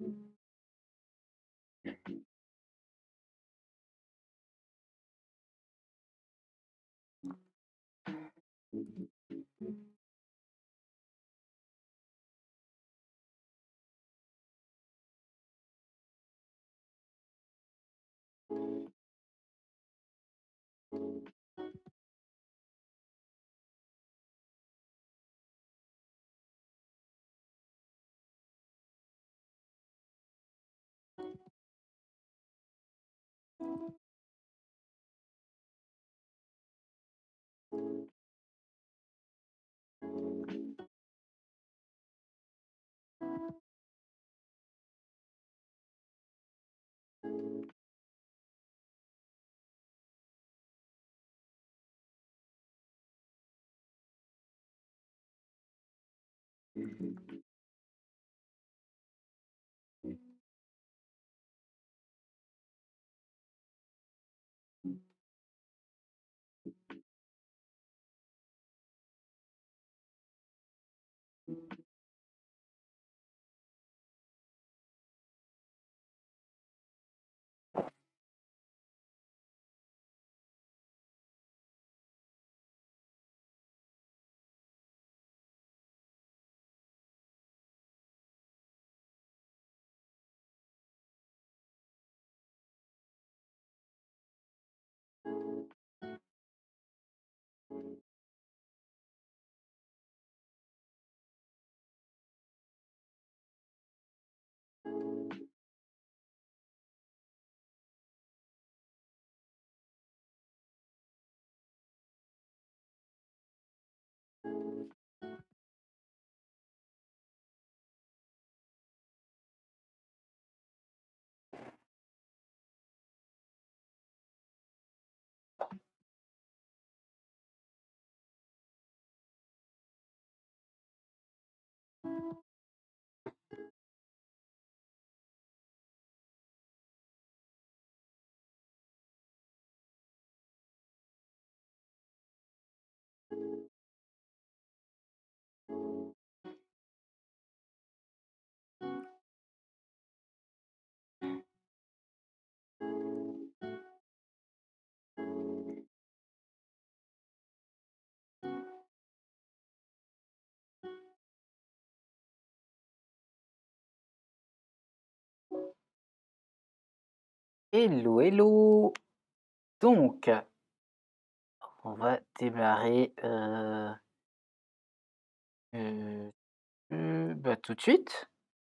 Thank you. Hello, hello. Donc, on va démarrer euh, euh, euh, bah, tout de suite.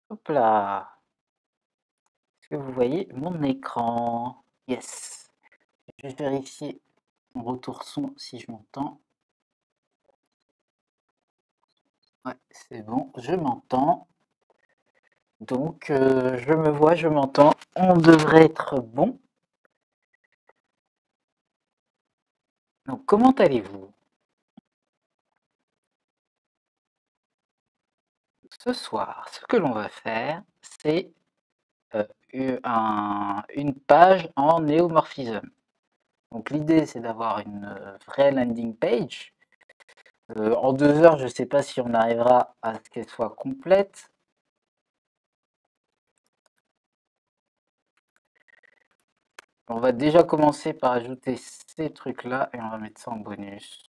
Hop là. Est-ce que vous voyez mon écran? Yes. Je vais vérifier mon retour son si je m'entends. Ouais, c'est bon, je m'entends. Donc, euh, je me vois, je m'entends. On devrait être bon. Donc, comment allez-vous? Ce soir, ce que l'on va faire, c'est euh, une page en néomorphism. Donc, l'idée, c'est d'avoir une euh, vraie landing page. En deux heures, je ne sais pas si on arrivera à ce qu'elle soit complète. On va déjà commencer par ajouter ces trucs-là et on va mettre ça en bonus.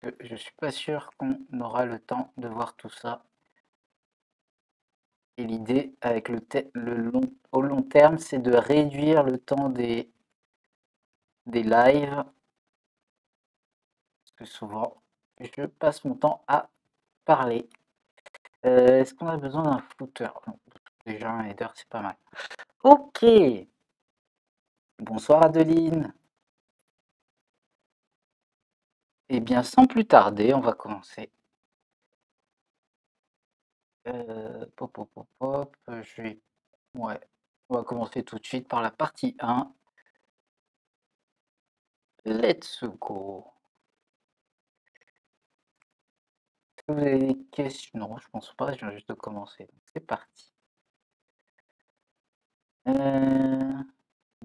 Parce que je suis pas sûr qu'on aura le temps de voir tout ça. Et l'idée avec le, long, au long terme, c'est de réduire le temps des, des lives. Parce que souvent, je passe mon temps à parler. Euh, Est-ce qu'on a besoin d'un footer? Déjà un header, c'est pas mal. Ok. Bonsoir Adeline. Eh bien, sans plus tarder, on va commencer. Euh, pop, pop, pop. Ouais, on va commencer tout de suite par la partie 1. Let's go. Est-ce que vous avez des questions Non, je pense pas, je viens juste de commencer. C'est parti. Euh,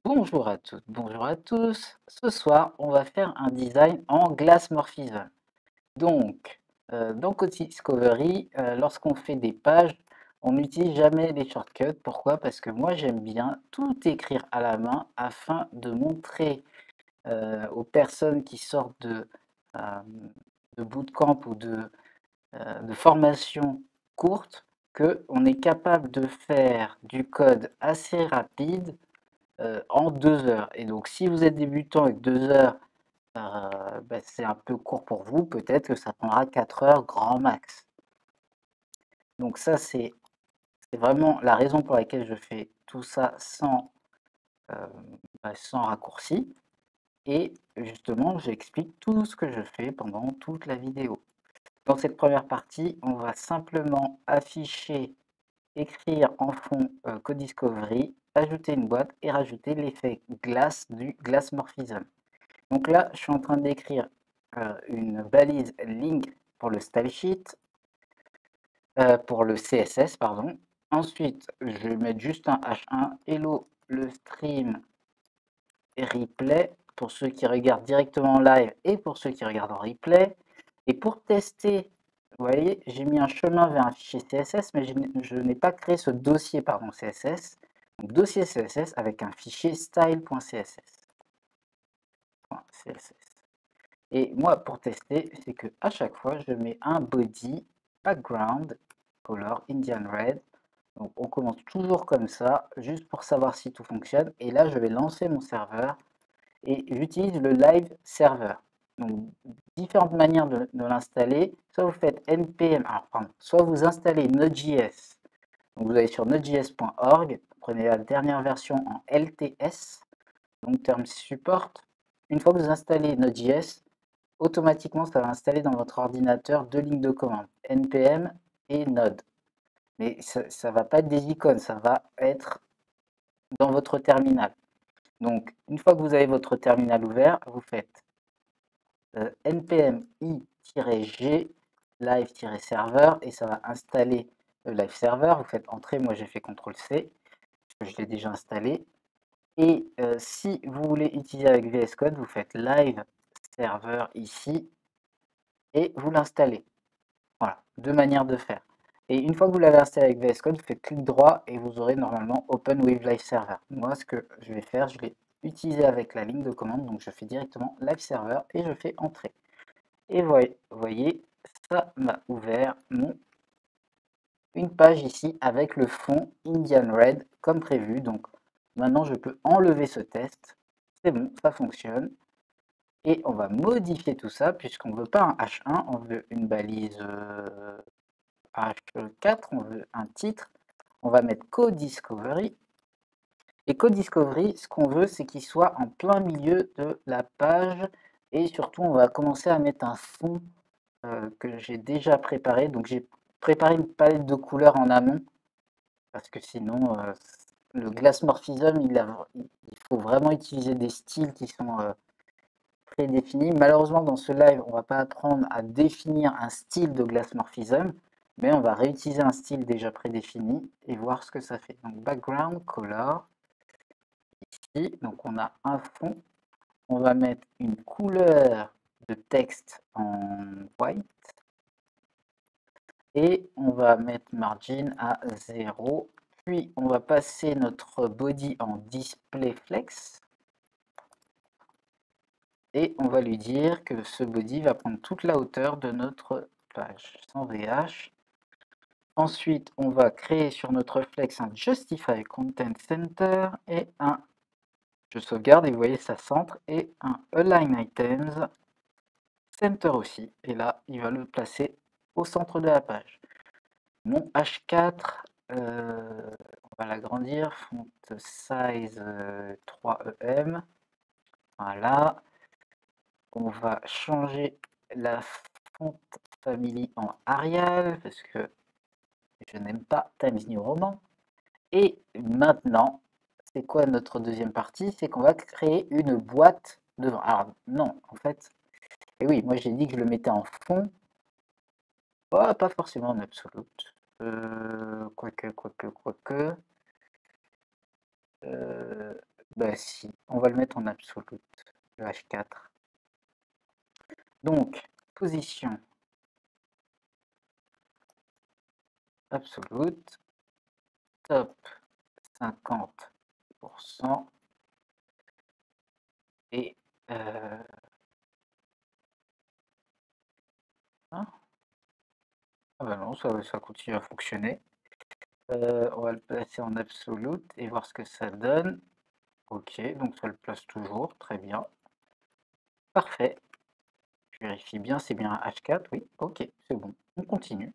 Bonjour à toutes, bonjour à tous. Ce soir, on va faire un design en glass morphism. Donc, euh, dans Code Discovery, euh, lorsqu'on fait des pages, On n'utilise jamais les shortcuts. Pourquoi? Parce que moi, j'aime bien tout écrire à la main afin de montrer euh, aux personnes qui sortent de, de bootcamp ou de, de formation courte qu'on est capable de faire du code assez rapide en deux heures. Et donc, si vous êtes débutant avec deux heures, ben, c'est un peu court pour vous. Peut-être que ça prendra quatre heures grand max. Donc ça, c'est vraiment la raison pour laquelle je fais tout ça sans, bah, sans raccourci. Et justement, j'explique tout ce que je fais pendant toute la vidéo. Dans cette première partie, on va simplement afficher, écrire en fond euh, Code Discovery, ajouter une boîte et rajouter l'effet glace du Glass Morphism. Donc là, je suis en train d'écrire euh, une balise link pour le style sheet, euh, pour le CSS, pardon. Ensuite, je vais mettre juste un H1, hello le stream replay pour ceux qui regardent directement en live et pour ceux qui regardent en replay. Et pour tester, vous voyez, j'ai mis un chemin vers un fichier CSS, mais je n'ai pas créé ce dossier pardon, CSS. Donc, dossier CSS avec un fichier style.css. Et moi, pour tester, c'est que à chaque fois, je mets un body background color Indian red. Donc, on commence toujours comme ça, juste pour savoir si tout fonctionne. Et là, je vais lancer mon serveur et j'utilise le live server. Donc, différentes manières de, l'installer. Soit vous faites npm, pardon, soit vous installez Node.js. Donc, vous allez sur nodejs.org, prenez la dernière version en LTS, donc Term Support. Une fois que vous installez Node.js, automatiquement, ça va installer dans votre ordinateur deux lignes de commande, npm et node. Mais ça ne va pas être des icônes, ça va être dans votre terminal. Donc, une fois que vous avez votre terminal ouvert, vous faites npm i-g live-server et ça va installer le live server. Vous faites entrer, moi j'ai fait CTRL-C, je l'ai déjà installé. Et euh, si vous voulez utiliser avec VS Code, vous faites live server ici et vous l'installez. Voilà, deux manières de faire. Et une fois que vous l'avez installé avec VS Code, vous faites clic droit et vous aurez normalement Open with Live Server. Moi, ce que je vais faire, je vais utiliser avec la ligne de commande. Donc, je fais directement Live Server et je fais Entrer. Et vous voyez, ça m'a ouvert mon, une page ici avec le fond Indian Red comme prévu. Donc, maintenant, je peux enlever ce test. C'est bon, ça fonctionne. Et on va modifier tout ça puisqu'on veut pas un H1, on veut une balise euh, H4, on veut un titre, on va mettre Code Discovery. Et Code Discovery, ce qu'on veut, c'est qu'il soit en plein milieu de la page. Et surtout, on va commencer à mettre un fond euh, que j'ai déjà préparé. Donc, j'ai préparé une palette de couleurs en amont. Parce que sinon, euh, le Glassmorphism, il, faut vraiment utiliser des styles qui sont euh, prédéfinis. Malheureusement, dans ce live, on ne va pas apprendre à définir un style de Glassmorphism mais on va réutiliser un style déjà prédéfini et voir ce que ça fait. Donc background color, donc on a un fond, on va mettre une couleur de texte en white. Et on va mettre margin à 0, puis on va passer notre body en display flex. Et on va lui dire que ce body va prendre toute la hauteur de notre page sans VH Ensuite, on va créer sur notre flex un Justify Content Center et un, je sauvegarde et vous voyez ça centre, et un Align Items Center aussi. Et là, il va le placer au centre de la page. Mon H4, euh, on va l'agrandir, font size 3EM. Euh, voilà. On va changer la font family en Arial parce que je n'aime pas Times New Roman. Et maintenant, c'est quoi notre deuxième partie? C'est qu'on va créer une boîte. Alors non, en fait, et oui, moi j'ai dit que je le mettais en fond. Oh, pas forcément en absolute. Euh, quoique, quoique, quoique. Euh, bah si, on va le mettre en absolute, le H4. Donc, position absolute. top 50% et euh, hein? Ah bah non, ça, ça continue à fonctionner. Euh, on va le placer en absolute et voir ce que ça donne. Ok, donc ça le place toujours, très bien. Parfait. Je vérifie bien, c'est bien un H4, oui, ok, c'est bon. On continue.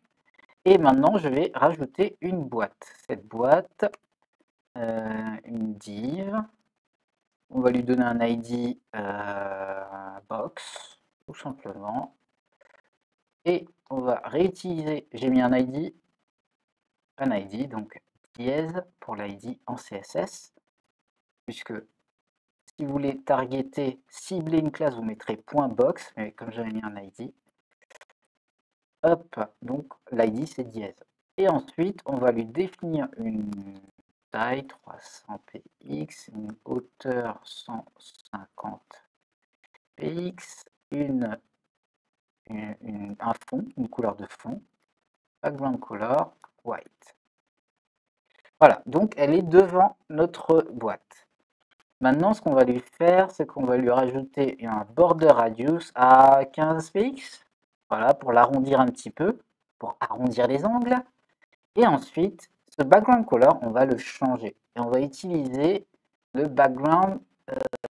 Et maintenant, je vais rajouter une boîte. Cette boîte, une div. On va lui donner un ID euh, box, tout simplement. Et on va réutiliser, j'ai mis un ID, un ID, donc dièse pour l'ID en CSS, puisque si vous voulez targeter, cibler une classe, vous mettrez .box, mais comme j'avais mis un ID, hop, donc l'ID c'est dièse. Et ensuite, on va lui définir une taille 300 px, une hauteur 150 px, une, un fond, une couleur de fond, background color, white. Voilà, donc elle est devant notre boîte. Maintenant, ce qu'on va lui faire, c'est qu'on va lui rajouter un border radius à 15 px, voilà, pour l'arrondir un petit peu, pour arrondir les angles. Et ensuite, background color, on va le changer. Et on va utiliser le background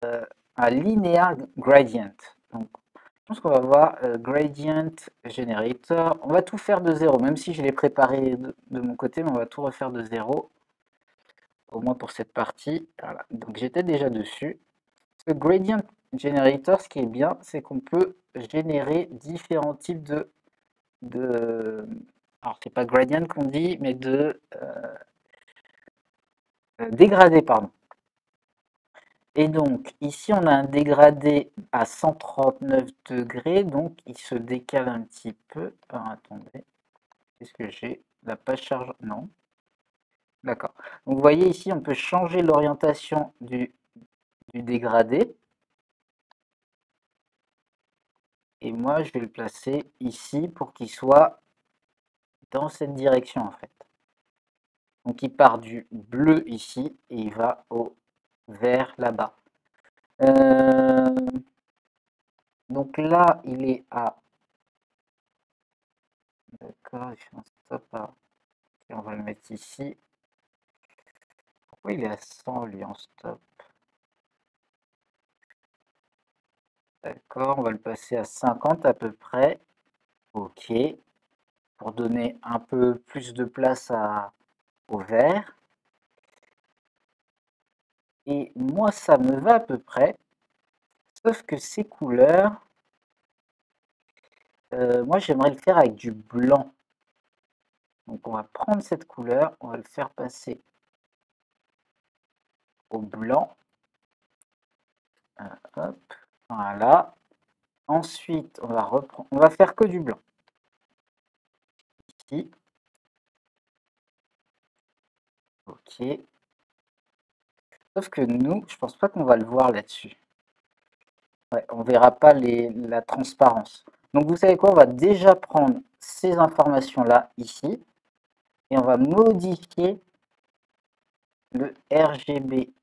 euh, à linear gradient. Donc, je pense qu'on va voir euh, gradient generator. On va tout faire de zéro, même si je l'ai préparé de, mon côté, mais on va tout refaire de zéro. Au moins pour cette partie. Voilà. Donc j'étais déjà dessus. Ce gradient generator, ce qui est bien, c'est qu'on peut générer différents types de, de alors c'est pas gradient qu'on dit, mais de euh, euh, dégradé, pardon. Et donc, ici, on a un dégradé à 139 degrés, donc il se décale un petit peu. Alors, attendez, qu'est-ce que j'ai La page charge? Non. D'accord. Donc, vous voyez ici, on peut changer l'orientation du, du dégradé. Et moi, je vais le placer ici pour qu'il soit dans cette direction, en fait. Donc, il part du bleu ici et il va au vers là-bas. Euh, donc là, il est à... D'accord, un stop à... on va le mettre ici. Pourquoi il est à 100 lui en stop? D'accord, on va le passer à 50 à peu près. Ok. Pour donner un peu plus de place au vert. Et moi, ça me va à peu près. Sauf que ces couleurs, euh, moi, j'aimerais le faire avec du blanc. Donc, on va prendre cette couleur, on va le faire passer au blanc. Euh, voilà. Ensuite, on va faire que du blanc. Ok. Sauf que nous, je pense pas qu'on va le voir là-dessus. On verra pas la transparence. Donc vous savez quoi, on va déjà prendre ces informations-là ici et on va modifier le RGB,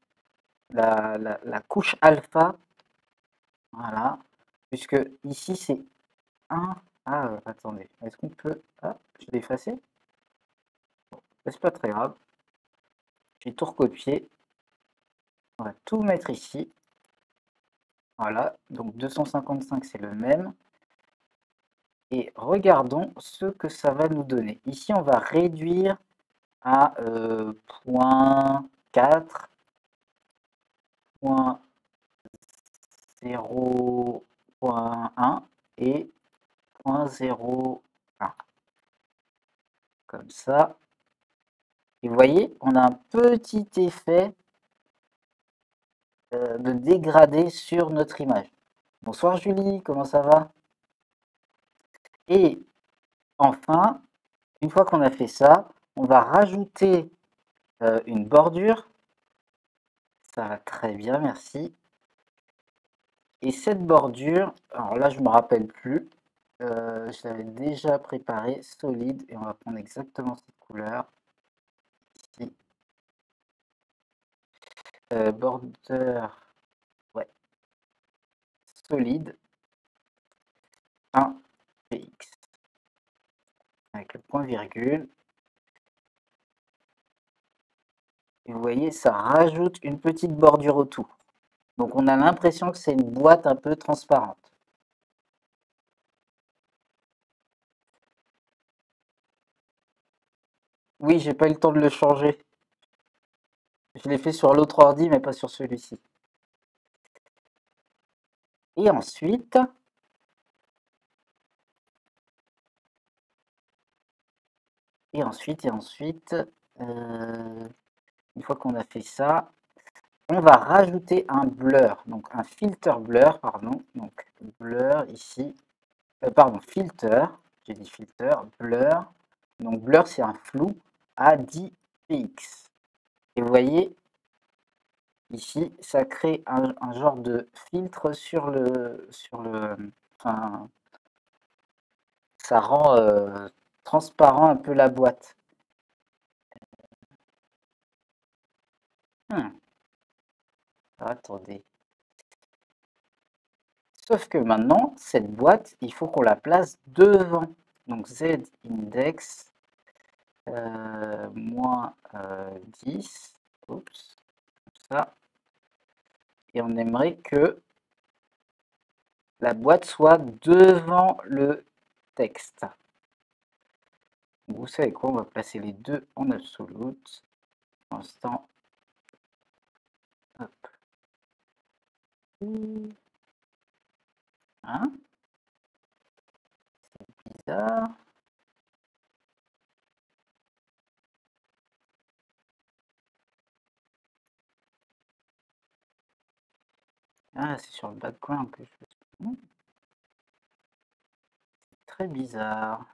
la, la, couche alpha. Voilà. Puisque ici c'est 1. Ah, attendez. Est-ce qu'on peut. Ah, je effacer. c'est pas très grave. J'ai tout recopié. On va tout mettre ici. Voilà, donc 255 c'est le même. Et regardons ce que ça va nous donner. Ici on va réduire à euh, 0.4, 0.1 et 0.01. Comme ça. Et vous voyez, on a un petit effet euh, de dégrader sur notre image. Bonsoir Julie, comment ça va? Et enfin, une fois qu'on a fait ça, on va rajouter euh, une bordure. Ça va très bien, merci. Et cette bordure, alors là je ne me rappelle plus, euh, je l'avais déjà préparé solide et on va prendre exactement cette couleur. Ici, euh, border ouais, solide 1 px avec le point virgule. Et vous voyez, ça rajoute une petite bordure autour. Donc on a l'impression que c'est une boîte un peu transparente. Oui, j'ai pas eu le temps de le changer. Je l'ai fait sur l'autre ordi, mais pas sur celui-ci. Et ensuite, et ensuite, et ensuite, euh, une fois qu'on a fait ça, on va rajouter un blur, donc un filter blur, pardon, donc blur ici, euh, pardon, filter, j'ai dit filter, blur, donc blur c'est un flou à 10 px. Et vous voyez, ici, ça crée un, genre de filtre sur le, sur le, enfin, ça rend euh, transparent un peu la boîte. Hmm. Attendez. Sauf que maintenant, cette boîte, il faut qu'on la place devant. Donc Z index euh, moins 10. Euh, ça. Et on aimerait que la boîte soit devant le texte. vous savez quoi On va placer les deux en absolute. Pour l'instant. Hein? Ah, c'est sur le background que je fais. C'est très bizarre.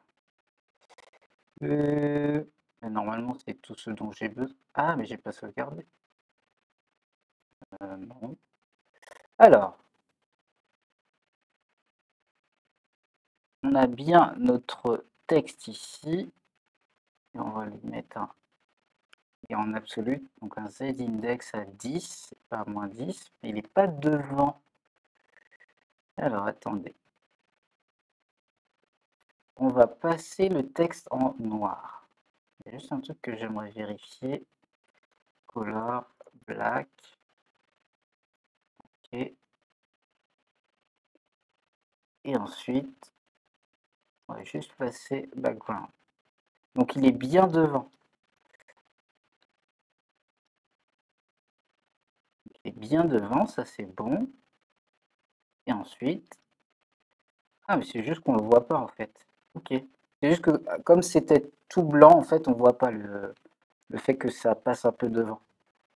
Euh, normalement, c'est tout ce dont j'ai besoin. Ah, mais j'ai pas sauvegardé. Euh, non. Alors, on a bien notre texte ici. Et on va lui mettre un et en absolu, donc un z-index à 10, pas à moins 10, mais il n'est pas devant. Alors, attendez. On va passer le texte en noir. Il y a juste un truc que j'aimerais vérifier. Color, black. Et ensuite, on va juste passer background. Donc il est bien devant. Bien devant, ça c'est bon. Et ensuite... Ah mais c'est juste qu'on ne le voit pas en fait. Ok. C'est juste que comme c'était tout blanc, en fait, on ne voit pas le, fait que ça passe un peu devant.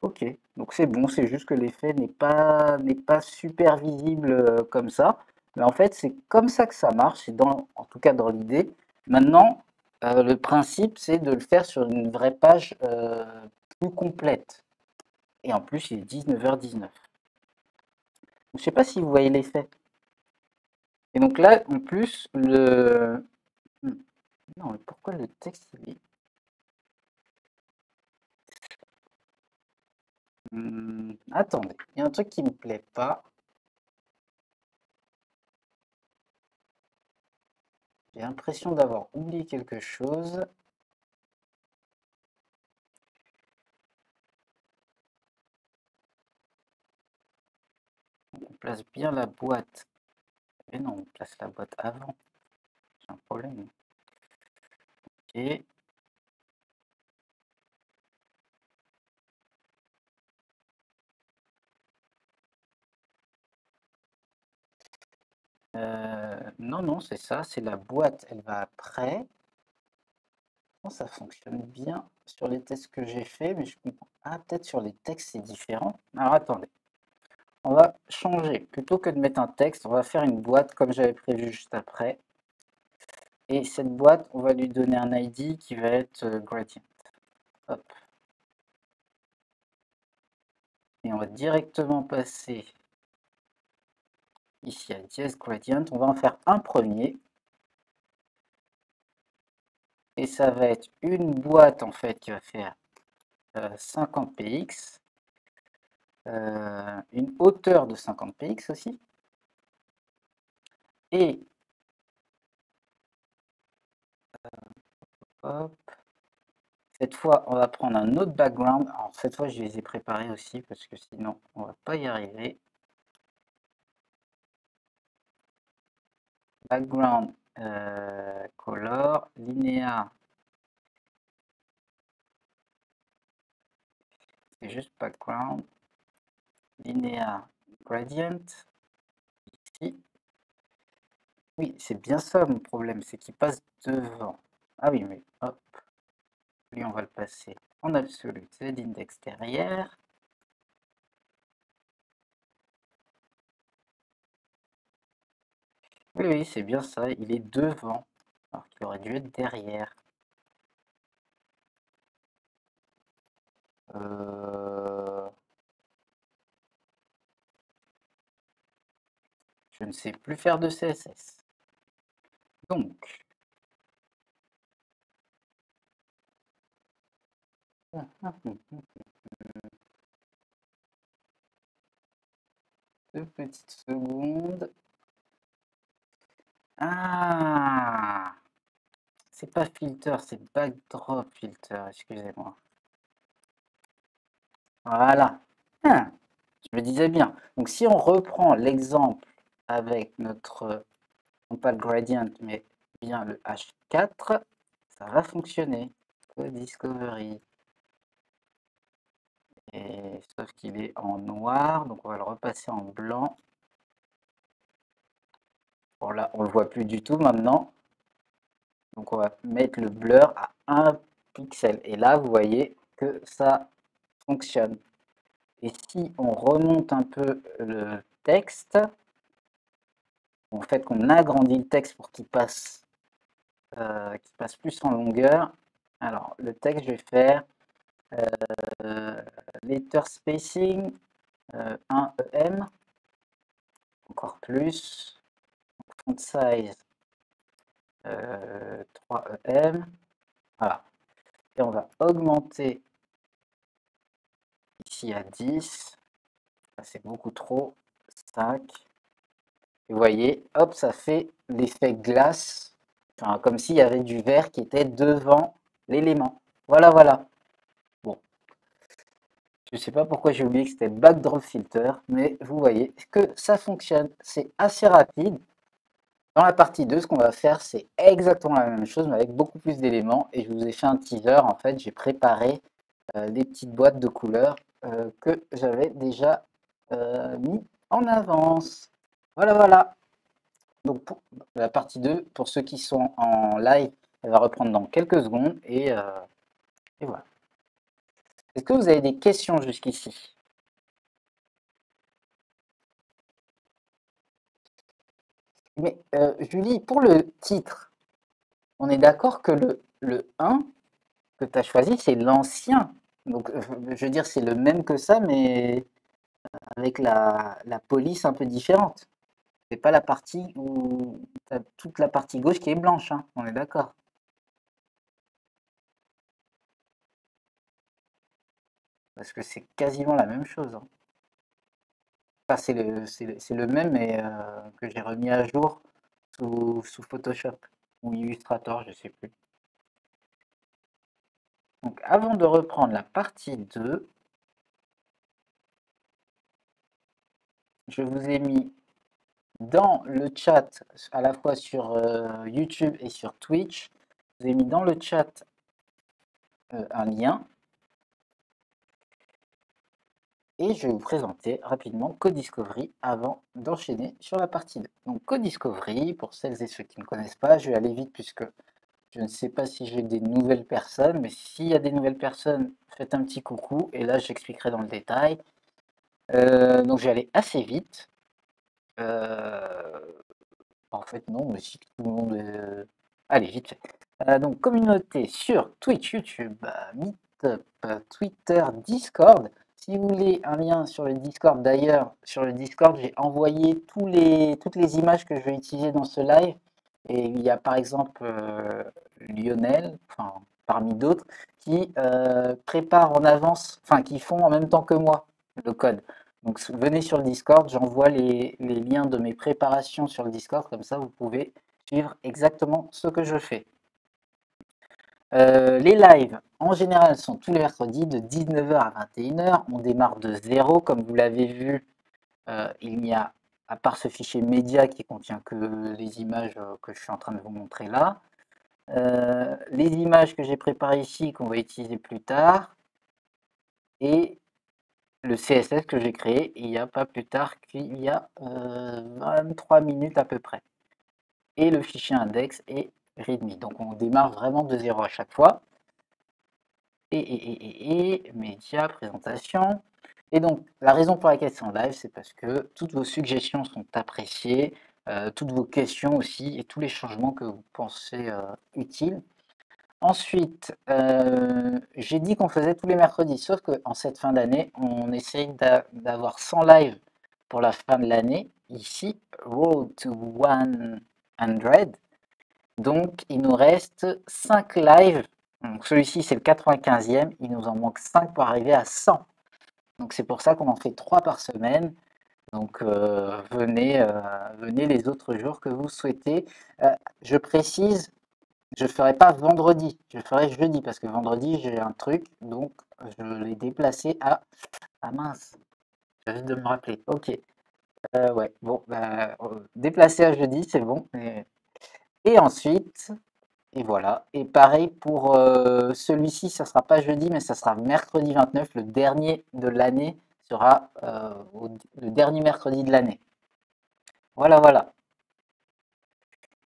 Ok, donc c'est bon, c'est juste que l'effet n'est pas, pas super visible euh, comme ça. Mais en fait, c'est comme ça que ça marche, dans, en tout cas dans l'idée. Maintenant, euh, le principe, c'est de le faire sur une vraie page euh, plus complète. Et en plus, il est 19h19. Je ne sais pas si vous voyez l'effet. Et donc là, en plus, le... Non, mais pourquoi le texte, il est... Hmm, attendez, il y a un truc qui me plaît pas. J'ai l'impression d'avoir oublié quelque chose. Place bien la boîte. Mais non, on place la boîte avant. C'est un problème. Ok. Euh, non, non, c'est ça, c'est la boîte, elle va après. ça fonctionne bien sur les tests que j'ai fait, mais je comprends. Ah, peut-être sur les textes, c'est différent. Alors, attendez. On va changer. Plutôt que de mettre un texte, on va faire une boîte comme j'avais prévu juste après. Et cette boîte, on va lui donner un ID qui va être euh, gradient. Et on va directement passer ici à dièse gradient. On va en faire un premier. Et ça va être une boîte en fait qui va faire 50 euh, euh, une hauteur de 50 px aussi. Et cette fois, on va prendre un autre background. Alors cette fois, je les ai préparés aussi parce que sinon, on va pas y arriver. Background euh, color, linéa. C'est juste background. Linéa gradient. Ici. Oui, c'est bien ça mon problème, c'est qu'il passe devant. Ah oui, mais hop. Lui, on va le passer en absolu. C'est l'index derrière. Oui, oui, c'est bien ça. Il est devant. Alors qu'il aurait dû être derrière. Euh, je ne sais plus faire de CSS. Donc, Deux petites secondes. Ah C'est pas filter, c'est backdrop filter, excusez-moi. Voilà. Ah, je me disais bien. Donc si on reprend l'exemple avec notre, non pas le gradient, mais bien le H4, ça va fonctionner. Discovery. Et, sauf qu'il est en noir, donc on va le repasser en blanc. Bon là, on le voit plus du tout maintenant. Donc on va mettre le blur à 1 pixel. Et là, vous voyez que ça fonctionne. Et si on remonte un peu le texte, en fait qu'on agrandit le texte pour qu'il passe, euh, plus en longueur. Alors, le texte, je vais faire euh, letter spacing 1 euh, EM, encore plus, font size 3 euh, EM, voilà. Et on va augmenter ici à 10, c'est beaucoup trop, 5, et vous voyez, hop, ça fait l'effet glace, comme s'il y avait du verre qui était devant l'élément. Voilà, voilà. Je ne sais pas pourquoi j'ai oublié que c'était backdrop filter, mais vous voyez que ça fonctionne. C'est assez rapide. Dans la partie 2, ce qu'on va faire, c'est exactement la même chose, mais avec beaucoup plus d'éléments. Et je vous ai fait un teaser. En fait, j'ai préparé euh, des petites boîtes de couleurs euh, que j'avais déjà euh, mis en avance. Voilà, voilà. Donc, pour la partie 2, pour ceux qui sont en live, elle va reprendre dans quelques secondes. Et, et voilà. Est-ce que vous avez des questions jusqu'ici? Mais euh, Julie, pour le titre, on est d'accord que le, le 1 que tu as choisi, c'est l'ancien. Donc, euh, je veux dire, c'est le même que ça, mais avec la, police un peu différente. C'est pas la partie où tu toute la partie gauche qui est blanche, hein. on est d'accord. Parce que c'est quasiment la même chose. Hein. c'est le, même mais euh, que j'ai remis à jour sous, Photoshop ou Illustrator, je sais plus. Donc avant de reprendre la partie 2, je vous ai mis dans le chat, à la fois sur euh, YouTube et sur Twitch, je vous ai mis dans le chat euh, un lien et je vais vous présenter rapidement Codiscovery avant d'enchaîner sur la partie 2. Donc Codiscovery, pour celles et ceux qui ne connaissent pas, je vais aller vite puisque je ne sais pas si j'ai des nouvelles personnes, mais s'il y a des nouvelles personnes, faites un petit coucou et là j'expliquerai dans le détail. Euh, donc je vais aller assez vite. Euh, en fait non, mais si tout le monde... Est... Allez, vite fait. Euh, donc communauté sur Twitch, YouTube, Meetup, Twitter, Discord. Si vous voulez un lien sur le Discord, d'ailleurs, sur le Discord, j'ai envoyé toutes les images que je vais utiliser dans ce live. Et il y a par exemple euh, Lionel, enfin, parmi d'autres, qui euh, préparent en avance, enfin qui font en même temps que moi le code. Donc venez sur le Discord, j'envoie les, liens de mes préparations sur le Discord, comme ça vous pouvez suivre exactement ce que je fais. Euh, les lives, en général, sont tous les mercredis de 19h à 21h. On démarre de zéro, comme vous l'avez vu. Euh, il n'y a, à part ce fichier média qui contient que les images euh, que je suis en train de vous montrer là, les images que j'ai préparées ici, qu'on va utiliser plus tard, et le CSS que j'ai créé il n'y a pas plus tard qu'il y a 23 minutes à peu près. Et le fichier index est readme. Donc on démarre vraiment de zéro à chaque fois. Et, et, et, et, média, présentation. Et donc la raison pour laquelle c'est en live, c'est parce que toutes vos suggestions sont appréciées, euh, toutes vos questions aussi, et tous les changements que vous pensez euh, utiles. Ensuite, euh, j'ai dit qu'on faisait tous les mercredis, sauf qu'en cette fin d'année, on essaye d'avoir 100 lives pour la fin de l'année. Ici, Road to 100. Donc, il nous reste 5 lives. Celui-ci, c'est le 95e. Il nous en manque 5 pour arriver à 100. Donc, c'est pour ça qu'on en fait 3 par semaine. Donc, euh, venez, euh, venez les autres jours que vous souhaitez. Je précise, je ferai pas vendredi. Je ferai jeudi parce que vendredi, j'ai un truc. Donc, je l'ai déplacé à... Ah mince, j'avais de me rappeler. Ok. ouais, bon, bah, déplacé à jeudi, c'est bon. Et ensuite, et voilà. Et pareil pour euh, celui-ci, ça sera pas jeudi, mais ça sera mercredi 29, le dernier de l'année sera euh, le dernier mercredi de l'année. Voilà, voilà.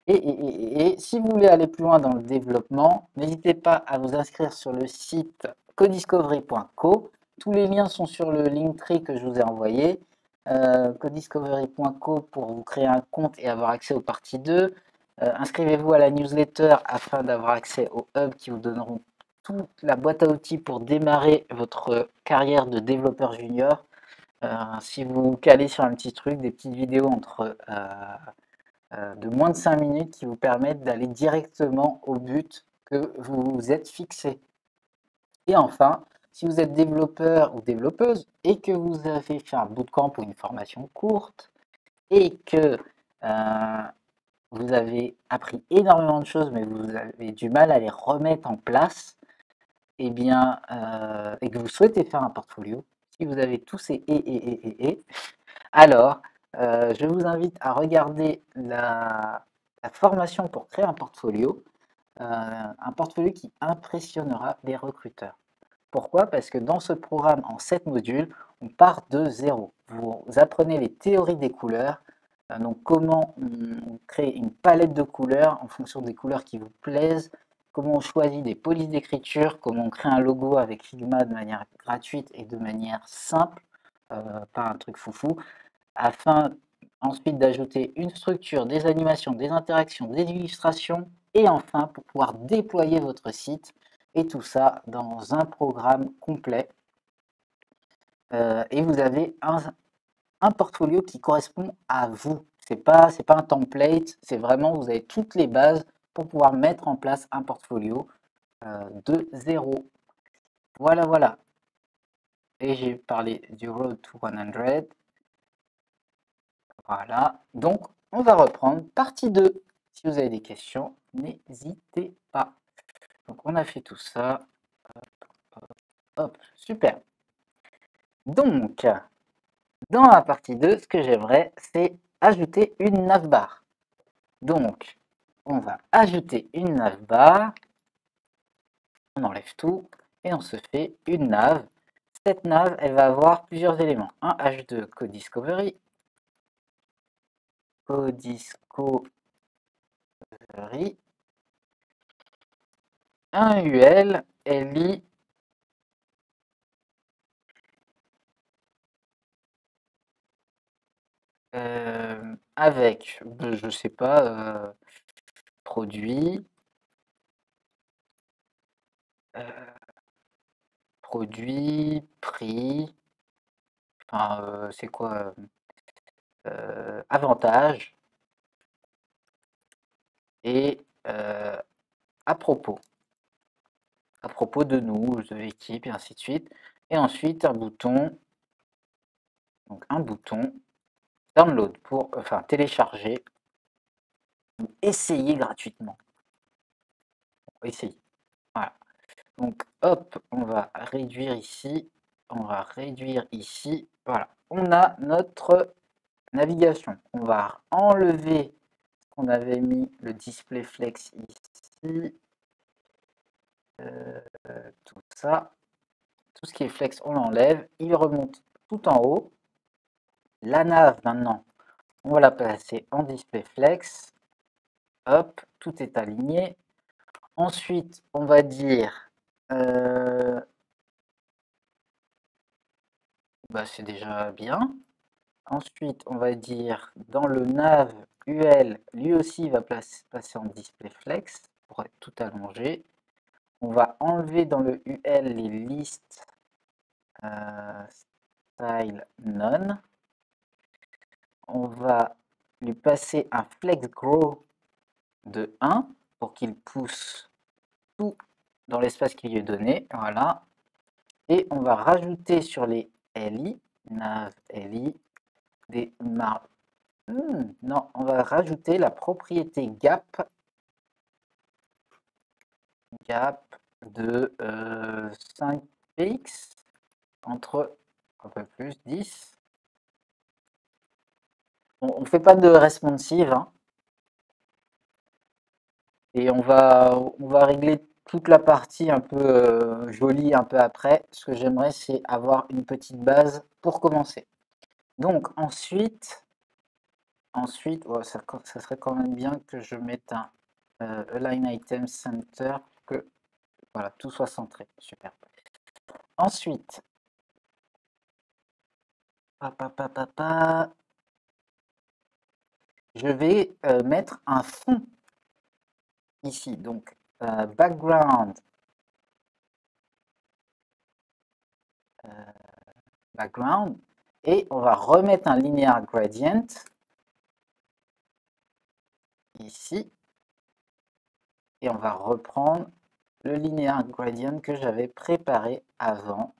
Et, si vous voulez aller plus loin dans le développement, n'hésitez pas à vous inscrire sur le site codiscovery.co. Tous les liens sont sur le Linktree que je vous ai envoyé. Euh, codiscovery.co pour vous créer un compte et avoir accès aux parties 2. Euh, inscrivez-vous à la newsletter afin d'avoir accès aux hubs qui vous donneront toute la boîte à outils pour démarrer votre carrière de développeur junior. Euh, si vous calez sur un petit truc, des petites vidéos entre de moins de 5 minutes qui vous permettent d'aller directement au but que vous vous êtes fixé. Et enfin, si vous êtes développeur ou développeuse et que vous avez fait un bootcamp ou une formation courte et que vous avez appris énormément de choses, mais vous avez du mal à les remettre en place, et eh bien, euh, et que vous souhaitez faire un portfolio, si vous avez tous ces et, et, et, et, et alors, euh, je vous invite à regarder la, formation pour créer un portfolio, euh, un portfolio qui impressionnera les recruteurs. Pourquoi? Parce que dans ce programme en 7 modules, on part de zéro. Vous apprenez les théories des couleurs, euh, donc comment on crée une palette de couleurs en fonction des couleurs qui vous plaisent, comment on choisit des polices d'écriture, comment on crée un logo avec Figma de manière gratuite et de manière simple, pas un truc foufou, afin ensuite d'ajouter une structure, des animations, des interactions, des illustrations, et enfin pour pouvoir déployer votre site, et tout ça dans un programme complet. Euh, et vous avez un, portfolio qui correspond à vous. Ce n'est pas, pas un template, c'est vraiment, vous avez toutes les bases pour pouvoir mettre en place un portfolio euh, de zéro. Voilà, voilà. Et j'ai parlé du Road to 100. Voilà. Donc, on va reprendre partie 2. Si vous avez des questions, n'hésitez pas. Donc, on a fait tout ça. hop super. Donc, dans la partie 2, ce que j'aimerais, c'est ajouter une navbar. Donc, on va ajouter une navbar. On enlève tout et on se fait une nav. Cette nav, elle va avoir plusieurs éléments. Un H2 CodeDiscovery. CodeDiscovery. Un UL, LI Euh, avec, je sais pas, euh, produit, euh, produit, prix, c'est quoi, avantage et à propos, à propos de nous, de l'équipe et ainsi de suite. Et ensuite un bouton donc un bouton download pour enfin télécharger essayer gratuitement. Essayer. Voilà. Donc hop on va réduire ici. On va réduire ici. Voilà. On a notre navigation on va enlever on avait mis le display flex ici euh, tout ça tout ce qui est flex on l'enlève il remonte tout en haut la nav, maintenant, on va la placer en display flex. Hop, tout est aligné. Ensuite, on va dire... Euh, bah, c'est déjà bien. Ensuite, on va dire dans le nav UL, lui aussi va passer en display flex pour être tout allongé. On va enlever dans le UL les listes euh, style none on va lui passer un flex grow de 1 pour qu'il pousse tout dans l'espace qui lui est donné. Voilà. Et on va rajouter sur les LI, nav LI, des. Hmm, non, on va rajouter la propriété gap gap de 5px euh, entre un peu plus 10 on ne fait pas de responsive. Hein. Et on va, on va régler toute la partie un peu euh, jolie un peu après. Ce que j'aimerais, c'est avoir une petite base pour commencer. Donc ensuite, ensuite ça, serait quand même bien que je mette un euh, Align Item Center que voilà, tout soit centré. Super. Ensuite, je vais euh, mettre un fond ici. Donc, euh, background, euh, background, et on va remettre un linear gradient ici, et on va reprendre le linear gradient que j'avais préparé avant,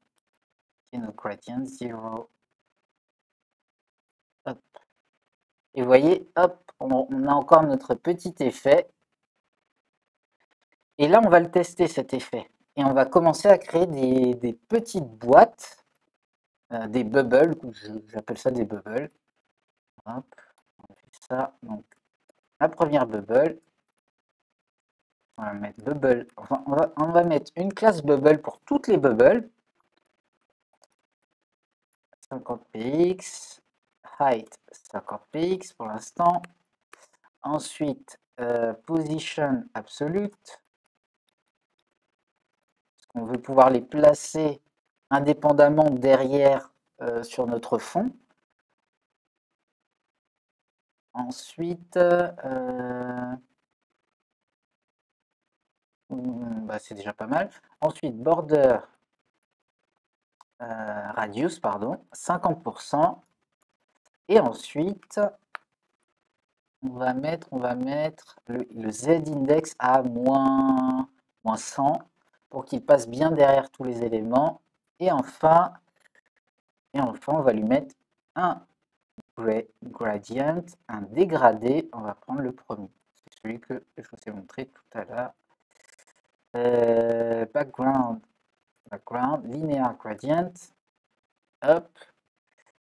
qui est notre gradient 0. Hop. Et vous voyez, hop, on, a encore notre petit effet. Et là, on va le tester, cet effet. Et on va commencer à créer des, petites boîtes, euh, des bubbles, j'appelle ça des bubbles. Hop, on fait ça. Donc, la première bubble, on va mettre bubble, enfin, on va, on va mettre une classe bubble pour toutes les bubbles. 50 px, height 50 px pour l'instant. Ensuite, euh, position absolute. On veut pouvoir les placer indépendamment derrière euh, sur notre fond. Ensuite, euh, hmm, bah, c'est déjà pas mal. Ensuite, border radius, pardon, 50%. Et ensuite, on va mettre, on va mettre le, z-index à moins, 100 pour qu'il passe bien derrière tous les éléments. Et enfin, et enfin, on va lui mettre un gradient, un dégradé. On va prendre le premier. C'est celui que je vous ai montré tout à l'heure. Euh, background, background, linear gradient. Hop,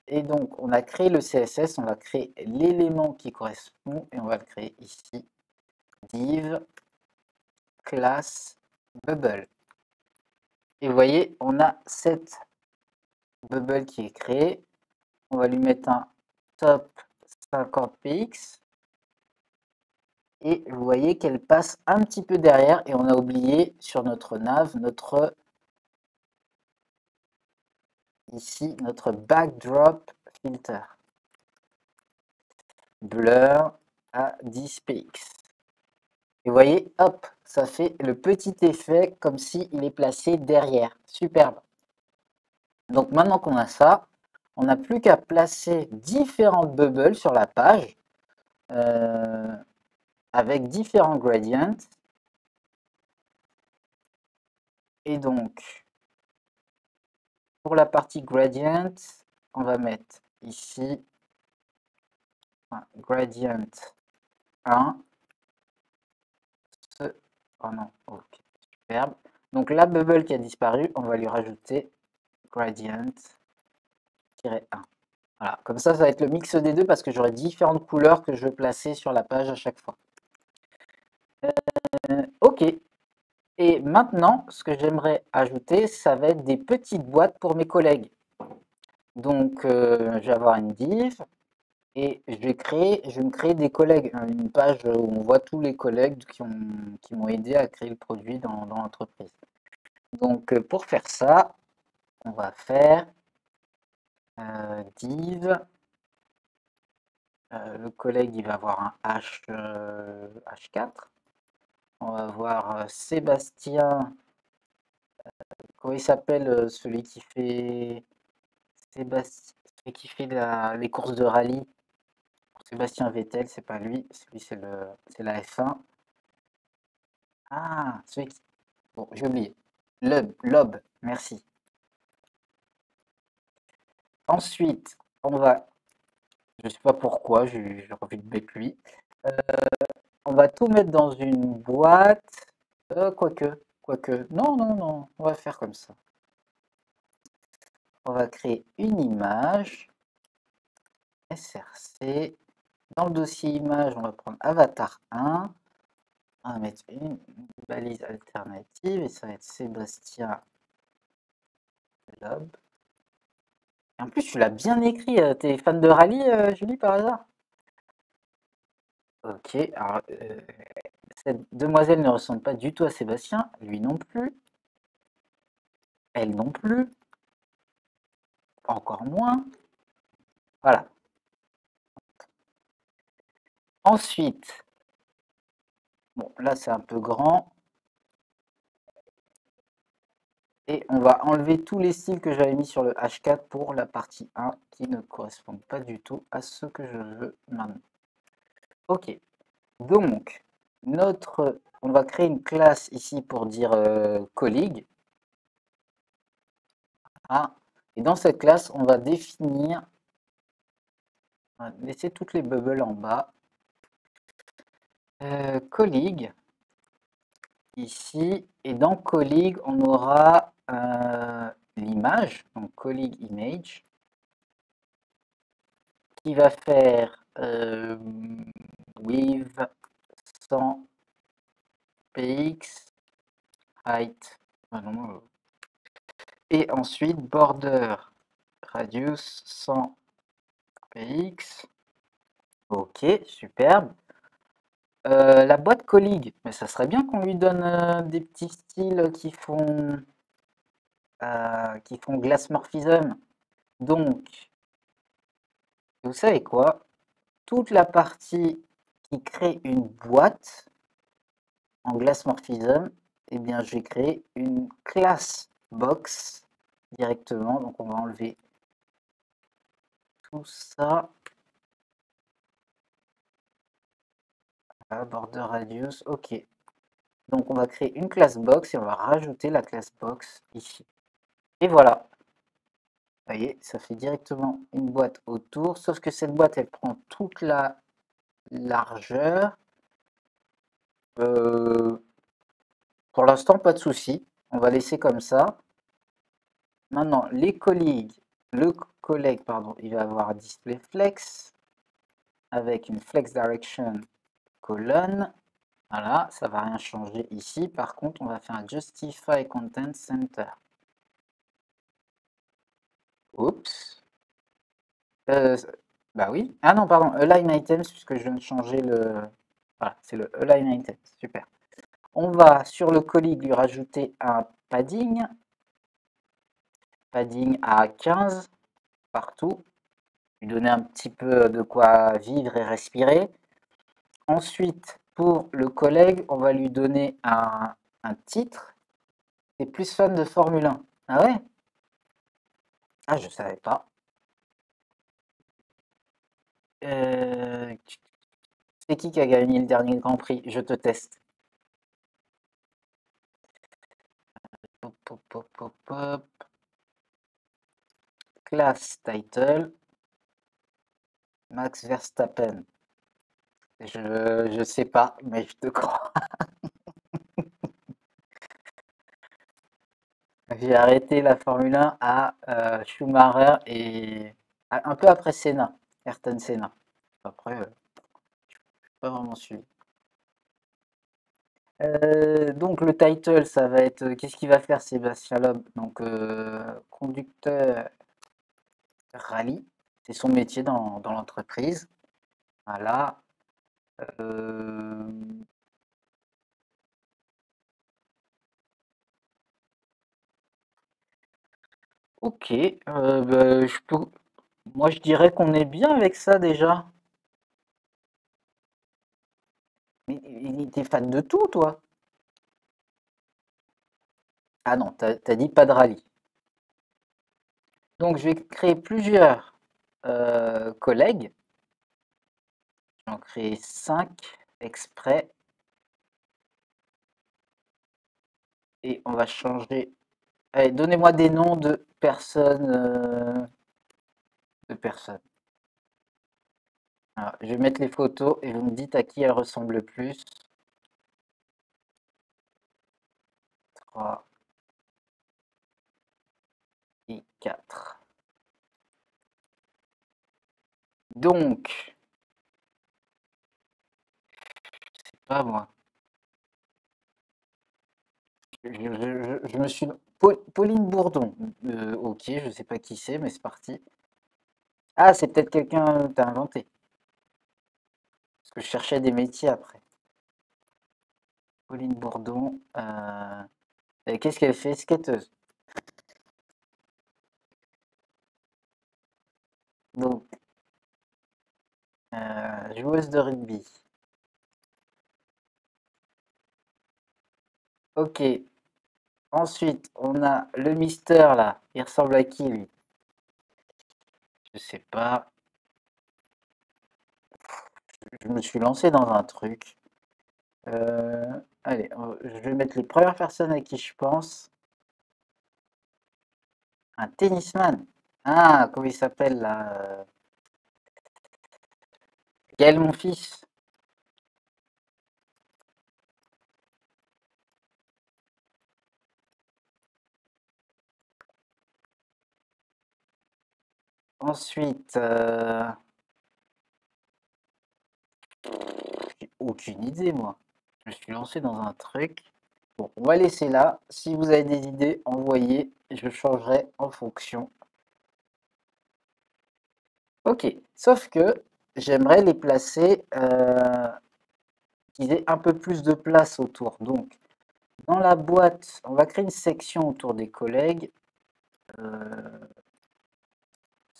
et donc, on a créé le CSS, on va créer l'élément qui correspond et on va le créer ici. div class bubble. Et vous voyez, on a cette bubble qui est créée. On va lui mettre un top 50px. Et vous voyez qu'elle passe un petit peu derrière et on a oublié sur notre nav notre ici notre backdrop filter. Blur à 10 px. Et vous voyez, hop, ça fait le petit effet comme s'il est placé derrière. Superbe. Donc maintenant qu'on a ça, on n'a plus qu'à placer différentes bubbles sur la page euh, avec différents gradients. Et donc, pour la partie gradient, on va mettre ici gradient 1. Oh non, ok, superbe. Donc la bubble qui a disparu, on va lui rajouter gradient-1. Voilà, comme ça, ça va être le mix des deux parce que j'aurai différentes couleurs que je vais placer sur la page à chaque fois. Euh, ok. Et maintenant, ce que j'aimerais ajouter, ça va être des petites boîtes pour mes collègues. Donc, euh, je vais avoir une div et je vais créer, je vais me créer des collègues, hein, une page où on voit tous les collègues qui m'ont qui aidé à créer le produit dans, l'entreprise. Donc, euh, pour faire ça, on va faire euh, div. le collègue, il va avoir un H, H4. On va voir Sébastien. comment il s'appelle celui qui fait Sébastien, qui fait les courses de rallye. Sébastien Vettel, c'est pas lui, lui c'est le c'est la F1. Ah, celui qui... Bon, j'ai oublié. Lob, Lob, merci. Ensuite, on va... Je sais pas pourquoi, j'ai envie de mettre lui. Euh, on va tout mettre dans une boîte. Euh, quoique, quoique. Non, non, non, on va faire comme ça on va créer une image src. Dans le dossier image, on va prendre avatar 1. On va mettre une balise alternative et ça va être Sébastien Lob. Et en plus, tu l'as bien écrit. Euh, t'es fan de rallye, euh, Julie, par hasard? Ok, alors euh, cette demoiselle ne ressemble pas du tout à Sébastien, lui non plus, elle non plus encore moins. Voilà. Ensuite, bon, là c'est un peu grand. Et on va enlever tous les styles que j'avais mis sur le H4 pour la partie 1 qui ne correspondent pas du tout à ce que je veux maintenant. Ok, donc notre, on va créer une classe ici pour dire euh. Ah, et dans cette classe, on va définir, on va laisser toutes les bubbles en bas. Euh, colleague, ici, et dans colleague, on aura euh, l'image, donc colleague image, qui va faire euh, with 100 px height, ah et ensuite, border radius 100 px. Ok, superbe. Euh, la boîte colleague, mais ça serait bien qu'on lui donne euh, des petits styles qui font euh, qui. Donc, vous savez quoi? Toute la partie qui crée une boîte en glass morphism, eh bien, je vais créer une classe box directement. Donc on va enlever tout ça. Border radius, ok. Donc on va créer une classe box et on va rajouter la classe box ici. Et voilà. Voyez, ça fait directement une boîte autour, sauf que cette boîte, elle prend toute la largeur. Euh, pour l'instant, pas de souci. On va laisser comme ça. Maintenant, les collègues, le collègue, pardon, il va avoir display flex avec une flex direction colonne. Voilà, ça va rien changer ici. Par contre, on va faire justify content center. Oups. Euh, bah oui. Ah non, pardon, align items, puisque je viens de changer le... Voilà, c'est le align items. Super. On va, sur le collègue, lui rajouter un padding padding à 15 partout, lui donner un petit peu de quoi vivre et respirer. Ensuite, pour le collègue, on va lui donner un, titre. C'est plus fan de Formule 1. Ah ouais? Ah, je savais pas. Euh, c'est qui qui a gagné le dernier Grand Prix? Je te teste. class title. Max Verstappen. Je, je sais pas, mais je te crois. J'ai arrêté la Formule 1 à euh, Schumacher et un peu après Senna, Ayrton Senna. Après, euh, je n'ai pas vraiment suivi. Euh, donc le title, ça va être qu'est-ce qu'il va faire Sébastien Loeb? Donc conducteur rallye, c'est son métier dans, dans l'entreprise. Voilà. Ok, euh, bah, moi je dirais qu'on est bien avec ça déjà. Mais était fan de tout, toi? Ah non, t'as, t'as dit pas de rallye. Donc je vais créer plusieurs euh, collègues. J'en crée 5 exprès. Et on va changer. Allez, donnez-moi des noms de personnes. euh, de personnes. Je vais mettre les photos et vous me dites à qui elles ressemblent le plus. 3 et 4. Donc, moi. Je, me suis... Paul- Pauline Bourdon. Euh, ok, je sais pas qui c'est, mais c'est parti. Ah, c'est peut-être quelqu'un que t'as inventé. Parce que je cherchais des métiers après. Pauline Bourdon. euh, Qu'est-ce qu'elle fait? Skateuse? Donc, euh, joueuse de rugby. Ok. Ensuite, on a le Mister là. Il ressemble à qui lui? Je sais pas. Je me suis lancé dans un truc. Euh, allez, je vais mettre les premières personnes à qui je pense. Un tennisman. Ah, comment il s'appelle là? Gaël, mon fils. Ensuite, euh, j'ai aucune idée, moi. Je suis lancé dans un truc. Bon, on va laisser là. Si vous avez des idées, envoyez. Je changerai en fonction. Ok. Sauf que j'aimerais les placer, euh, qu'ils aient un peu plus de place autour. Donc, dans la boîte, on va créer une section autour des collègues. euh,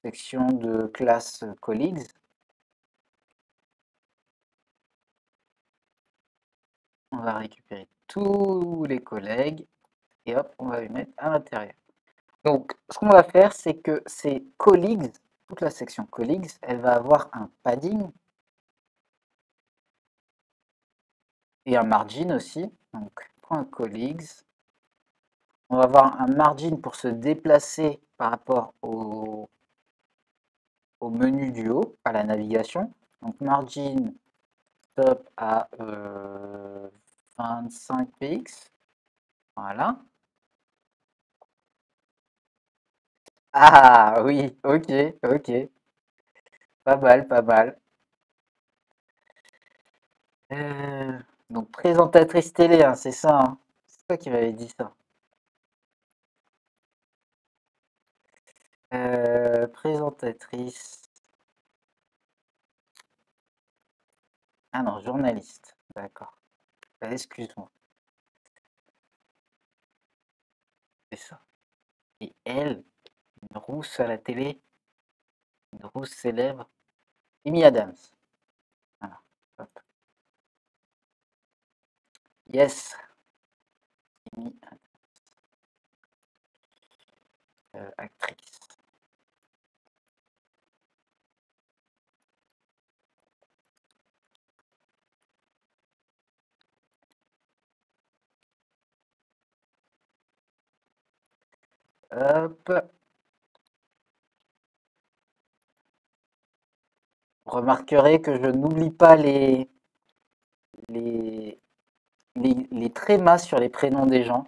section de classe colleagues. On va récupérer tous les collègues et hop, on va les mettre à l'intérieur. Donc, ce qu'on va faire, c'est que ces colleagues, toute la section colleagues, elle va avoir un padding et un margin aussi. Donc, point colleagues. On va avoir un margin pour se déplacer par rapport au, au menu du haut, à la navigation. Donc, margin top à euh, 25 px. Voilà. Ah oui, ok, ok. Pas mal, pas mal. Euh, donc présentatrice télé, hein, c'est ça. hein. C'est toi qui m'avais dit ça. Euh, présentatrice. Ah non, journaliste. D'accord. Euh, Excuse-moi, c'est ça. Et elle, une rousse à la télé, une rousse célèbre. Amy Adams. Yes. Amy Adams. Euh, actrice. Hop. remarquerez que je n'oublie pas les, les, les, trémas sur les prénoms des gens.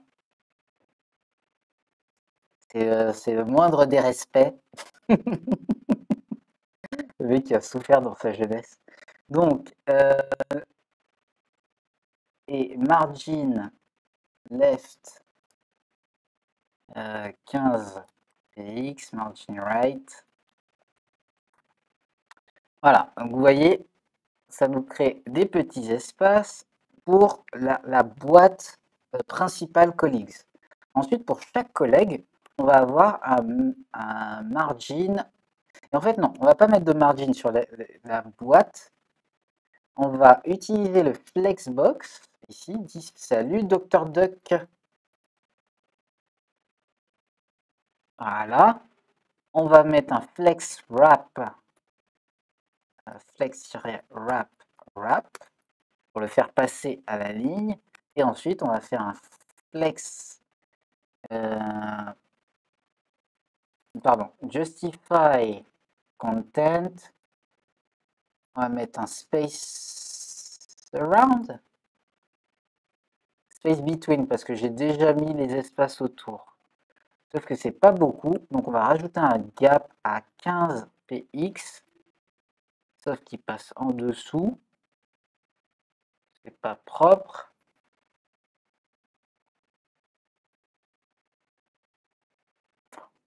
C'est euh, le moindre des respects. Le mec qui a souffert dans sa jeunesse. Donc, euh, et margin left euh, 15 px, margin right. Voilà, donc vous voyez, ça nous crée des petits espaces pour la, boîte euh, principale colleagues. Ensuite, pour chaque collègue, on va avoir un, margin. En fait, non, on va pas mettre de margin sur la, boîte. On va utiliser le flexbox ici. Salut Dr Duck. Voilà. On va mettre un flex wrap. Un flex-wrap wrap pour le faire passer à la ligne. Et ensuite, on va faire un flex. Euh, pardon, justify content. On va mettre un space around. Space between parce que j'ai déjà mis les espaces autour. Sauf que c'est pas beaucoup. Donc on va rajouter un gap à 15 px. Sauf qu'il passe en dessous. C'est pas propre.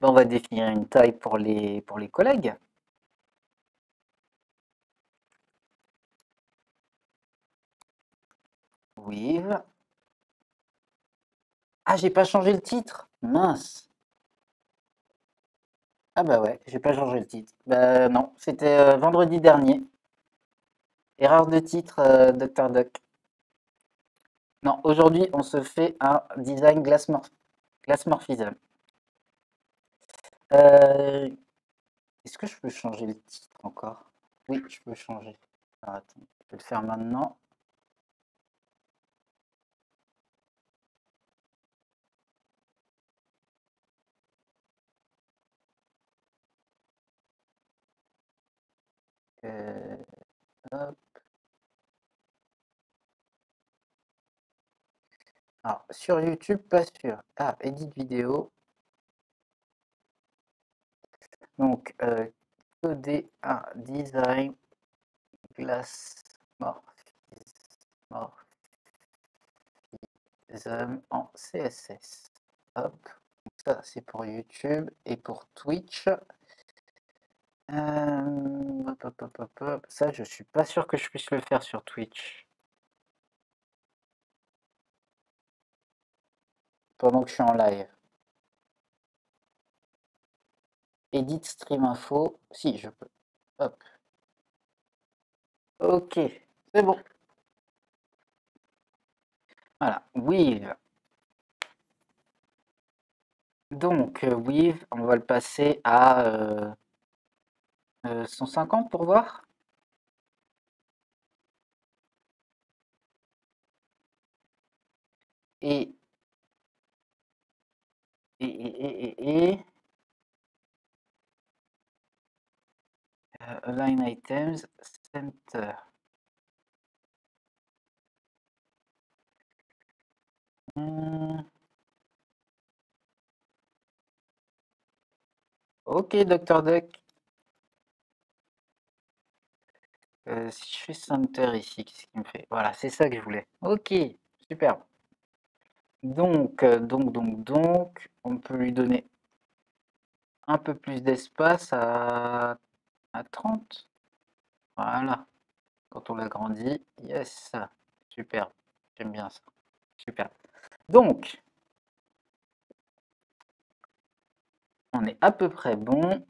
on va définir une taille pour les, pour les collègues. With. Ah, j'ai pas changé le titre. Mince. Ah bah ouais, j'ai pas changé le titre. Bah non, c'était euh, vendredi dernier. Erreur de titre, euh, Dr. Duck. Non, aujourd'hui, on se fait un design glass. Euh, Est-ce que je peux changer le titre encore? Oui, je peux changer. Alors, attends, je vais le faire maintenant. Euh. Alors, sur YouTube, pas sûr. Ah, edit vidéo. Donc, euh, coder un design glass morphism en CSS. Hop, ça c'est pour YouTube et pour Twitch. Ça, je suis pas sûr que je puisse le faire sur Twitch. Pendant que je suis en live. Edit stream info. Si, je peux. Hop. Ok, c'est bon. Voilà, with. Donc, euh, with, on va le passer à euh, euh, 150 pour voir. Et, et, et, et, et uh, align items center. Hmm. Ok, Dr. Duck. Euh, si je fais center ici, qu'est-ce qu'il me fait? Voilà, c'est ça que je voulais. Ok, super. Donc, euh, donc, donc, donc, on peut lui donner un peu plus d'espace à, à 30. Voilà. Quand on l'agrandit, yes, super. J'aime bien ça. Super. Donc, on est à peu près bon.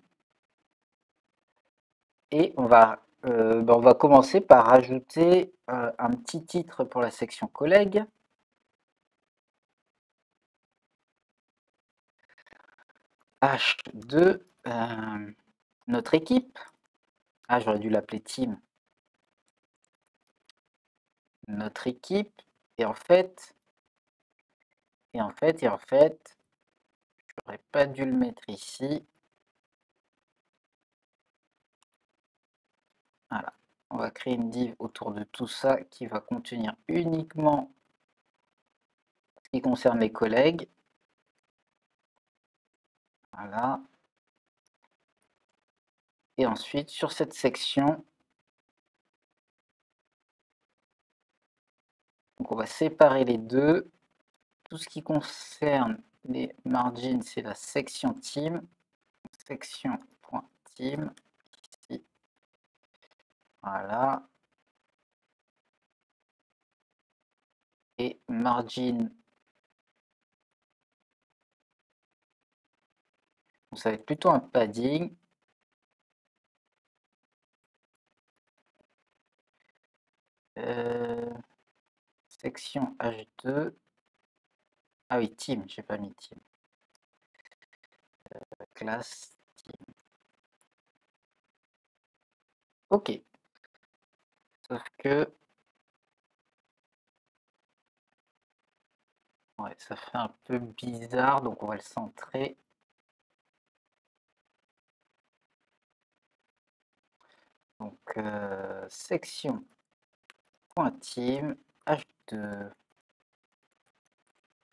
Et on va, euh, ben, on va commencer par rajouter euh, un petit titre pour la section collègues. H2, euh, notre équipe. Ah, j'aurais dû l'appeler team. Notre équipe. Et en fait, et en fait, et en fait, j'aurais pas dû le mettre ici. Voilà. On va créer une div autour de tout ça qui va contenir uniquement ce qui concerne les collègues. Voilà. Et ensuite, sur cette section, on va séparer les deux. Tout ce qui concerne les margins, c'est la section team. Section.team. Voilà. Et margin. ça va être plutôt un padding. Euh, section H2. Ah oui, team, j'ai pas mis team. Euh, classe team. Ok. Sauf que... Ouais, ça fait un peu bizarre, donc on va le centrer. Donc, euh, section team H2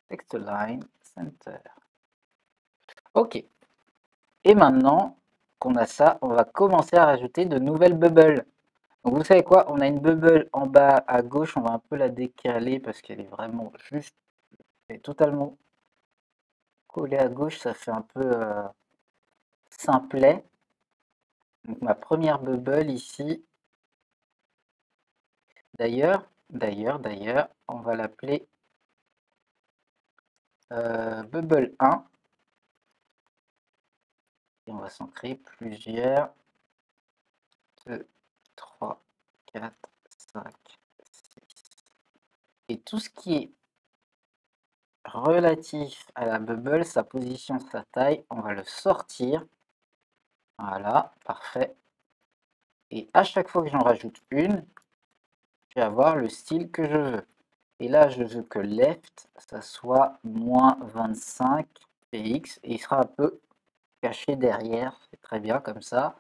text line center. Ok. Et maintenant qu'on a ça, on va commencer à rajouter de nouvelles bubbles. Donc vous savez quoi? On a une bubble en bas à gauche, on va un peu la décaler parce qu'elle est vraiment juste, elle est totalement collée à gauche, ça fait un peu euh, simplet. Ma première bubble ici, d'ailleurs, d'ailleurs, d'ailleurs, on va l'appeler euh, bubble 1. Et on va s'en créer plusieurs. 2, 3, 4, 5, 6. Et tout ce qui est relatif à la bubble, sa position, sa taille, on va le sortir voilà, parfait. Et à chaque fois que j'en rajoute une, je vais avoir le style que je veux. Et là, je veux que left, ça soit moins 25 px. Et il sera un peu caché derrière. C'est très bien comme ça.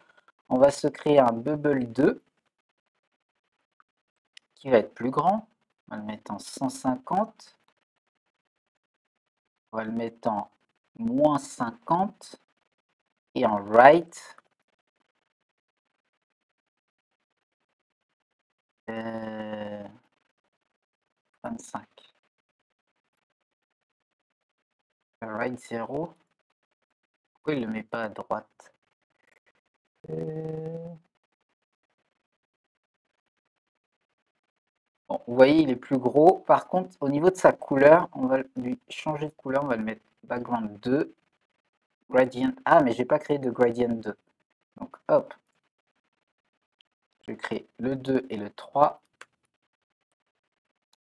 On va se créer un bubble 2 qui va être plus grand. On va le mettre en 150. On va le mettre en moins 50 et en right, euh, 25. Right 0. Pourquoi il ne le met pas à droite? Bon, vous voyez, il est plus gros. Par contre, au niveau de sa couleur, on va lui changer de couleur. On va le mettre background 2 gradient. Ah, mais j'ai pas créé de gradient 2. Donc, hop. Je créer le 2 et le 3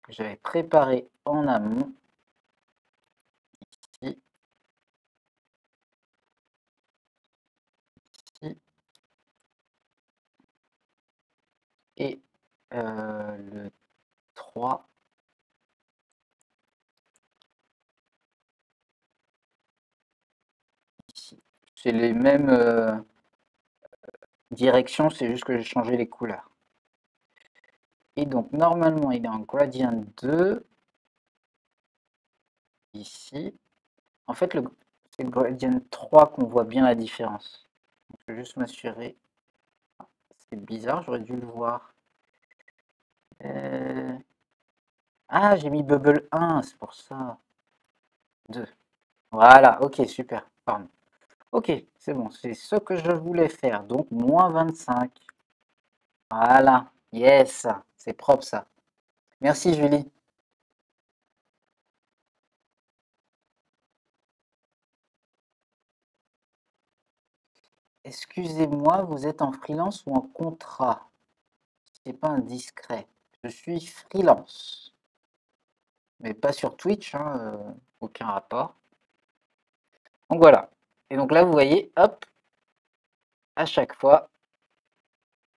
que j'avais préparé en amont. Et euh, le 3 C'est les mêmes euh, directions, c'est juste que j'ai changé les couleurs. Et donc, normalement, il est en gradient 2. Ici. En fait, c'est le gradient 3 qu'on voit bien la différence. je vais juste m'assurer. Bizarre, j'aurais dû le voir. Euh, ah, j'ai mis bubble 1, c'est pour ça. 2. Voilà, ok, super. Pardon. Ok, c'est bon, c'est ce que je voulais faire. Donc, moins 25. Voilà, yes, c'est propre ça. Merci Julie. Excusez-moi, vous êtes en freelance ou en contrat? C'est pas indiscret. Je suis freelance. Mais pas sur Twitch, hein, euh, aucun rapport. Donc voilà, et donc là, vous voyez, hop, à chaque fois,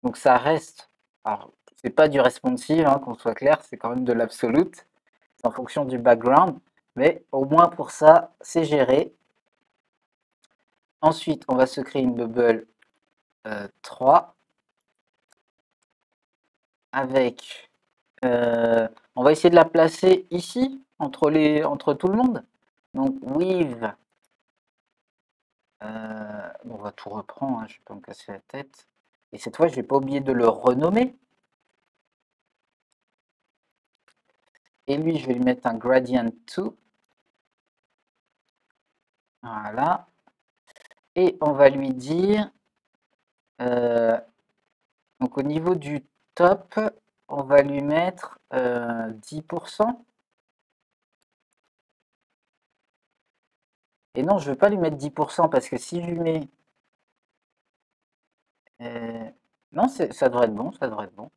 donc ça reste, alors c'est pas du responsive, hein, qu'on soit clair, c'est quand même de l'absolute, c'est en fonction du background, mais au moins pour ça, c'est géré. Ensuite, on va se créer une bubble 3. avec... euh, on va essayer de la placer ici, entre, les, entre tout le monde. Donc, with... euh, on va tout reprendre, hein, je vais pas me casser la tête. Et cette fois, je vais pas oublier de le renommer. Et lui, je vais lui mettre un gradient 2. Voilà. Et on va lui dire, euh, donc au niveau du top, on va lui mettre euh, 10%. Et non, je ne veux pas lui mettre 10% parce que si je lui mets... euh, non, ça devrait être bon, ça devrait être bon.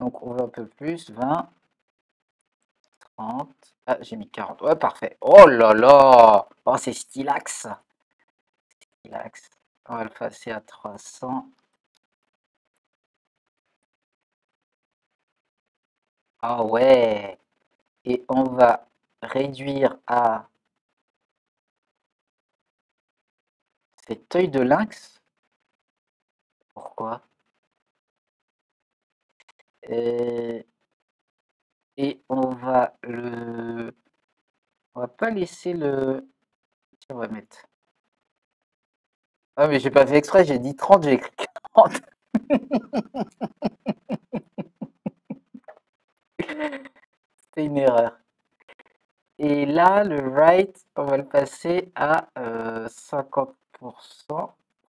Donc on va un peu plus, 20, 30. Ah, j'ai mis 40. Ouais, parfait. Oh là là! Oh, c'est stylax. Stylax. On va le passer à 300. Ah ouais! Et on va réduire à cet œil de lynx. Pourquoi? Euh, et on va le... On va pas laisser le... On va mettre... Ah mais j'ai pas fait exprès, j'ai dit 30, j'ai écrit 40. C'était une erreur. Et là, le right, on va le passer à euh, 50%,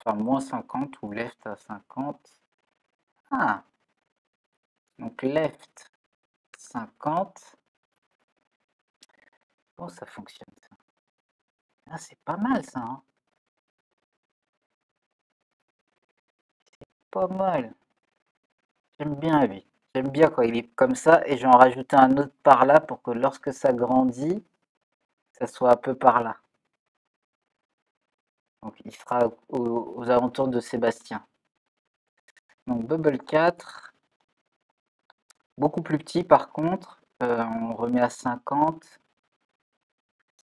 enfin moins 50 ou left à 50. Ah, donc left 50. Comment ça fonctionne ça? Ah, c'est pas mal ça, hein? Pas mal. J'aime bien lui. J'aime bien quand il est comme ça et je vais en rajouter un autre par là pour que lorsque ça grandit, ça soit un peu par là. Donc il sera au- aux, alentours de Sébastien. Donc Bubble 4, beaucoup plus petit par contre, euh, on remet à 50,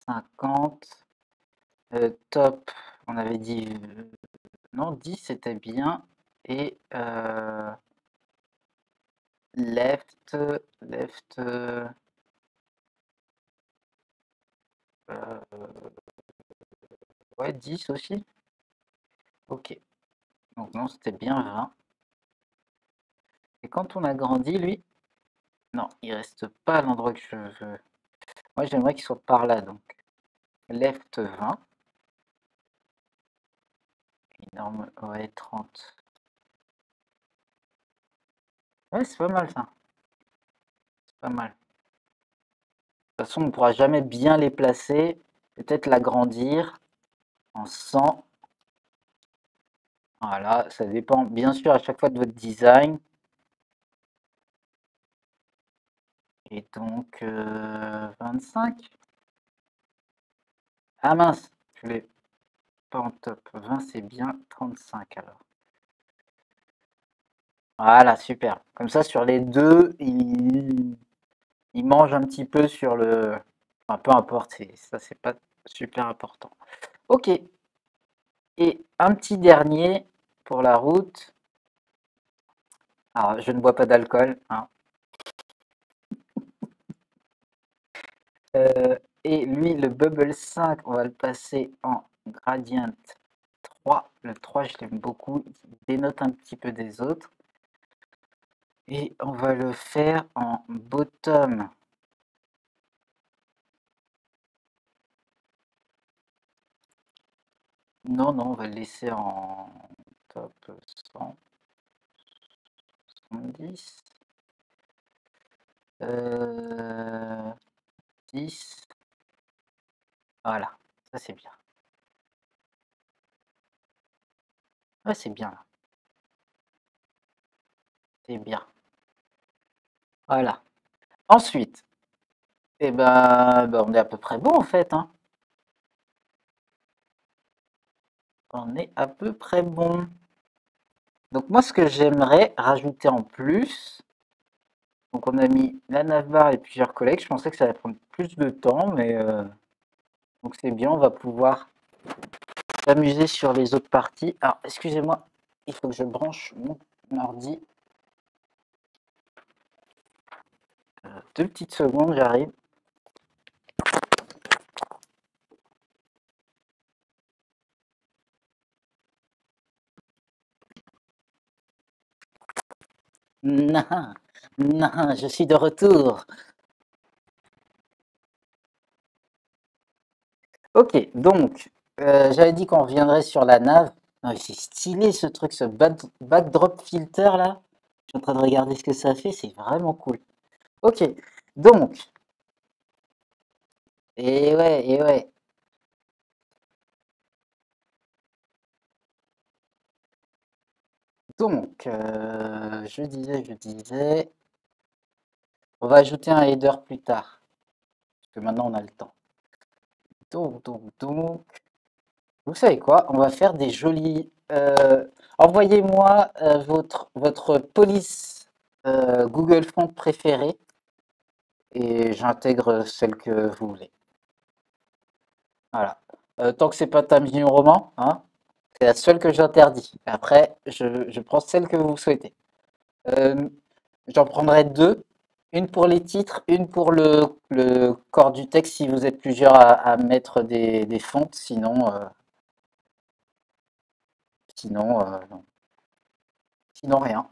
50, Euh, top, on avait dit, euh, non 10 c'était bien, et euh, left, left, euh, ouais 10 aussi, ok, donc non c'était bien 20. Et quand on a grandi, lui, non, il reste pas à l'endroit que je veux. Moi, j'aimerais qu'il soit par là, donc. Left 20. Énorme, ouais, 30. Ouais, c'est pas mal, ça. C'est pas mal. De toute façon, on ne pourra jamais bien les placer. Peut-être l'agrandir en 100. Voilà, ça dépend bien sûr à chaque fois de votre design. Et donc, euh, 25. Ah mince, je l'ai pas en top. 20, c'est bien. 35 alors. Voilà, super. Comme ça, sur les deux, il, mange un petit peu sur le... Enfin, peu importe, ça, c'est pas super important. Ok. Et un petit dernier pour la route. Alors, je ne bois pas d'alcool. hein. Euh, et lui, le Bubble 5, on va le passer en Gradient 3. Le 3, je l'aime beaucoup. Il dénote un petit peu des autres. Et on va le faire en Bottom. Non, non, on va le laisser en top 100. 70. Euh, 10. Voilà, ça c'est bien. Ouais, c'est bien. C'est bien. Voilà. Ensuite, eh ben, ben, on est à peu près bon en fait. hein. On est à peu près bon. Donc moi, ce que j'aimerais rajouter en plus, donc on a mis la navbar et plusieurs collègues. Je pensais que ça allait prendre plus de temps, mais euh, donc c'est bien. On va pouvoir s'amuser sur les autres parties. Alors, excusez-moi, il faut que je branche mon ordi. Deux petites secondes, j'arrive. Non, non, je suis de retour. Ok, donc, euh, j'avais dit qu'on reviendrait sur la nave. C'est stylé ce truc, ce backdrop filter là. Je suis en train de regarder ce que ça fait, c'est vraiment cool. Ok, donc. Et ouais, et ouais. Donc, euh, je disais, je disais, on va ajouter un header plus tard, parce que maintenant on a le temps. Donc, donc, donc, vous savez quoi? On va faire des jolis... Euh, envoyez-moi euh, votre, votre police Google Font préférée et j'intègre celle que vous voulez. Voilà. tant que c'est pas Times Roman, hein, c'est la seule que j'interdis. Après, je, prends celle que vous souhaitez. Euh, j'en prendrai deux. Une pour les titres, une pour le, corps du texte si vous êtes plusieurs à, mettre des, fontes. Sinon, euh, sinon, euh, sinon rien.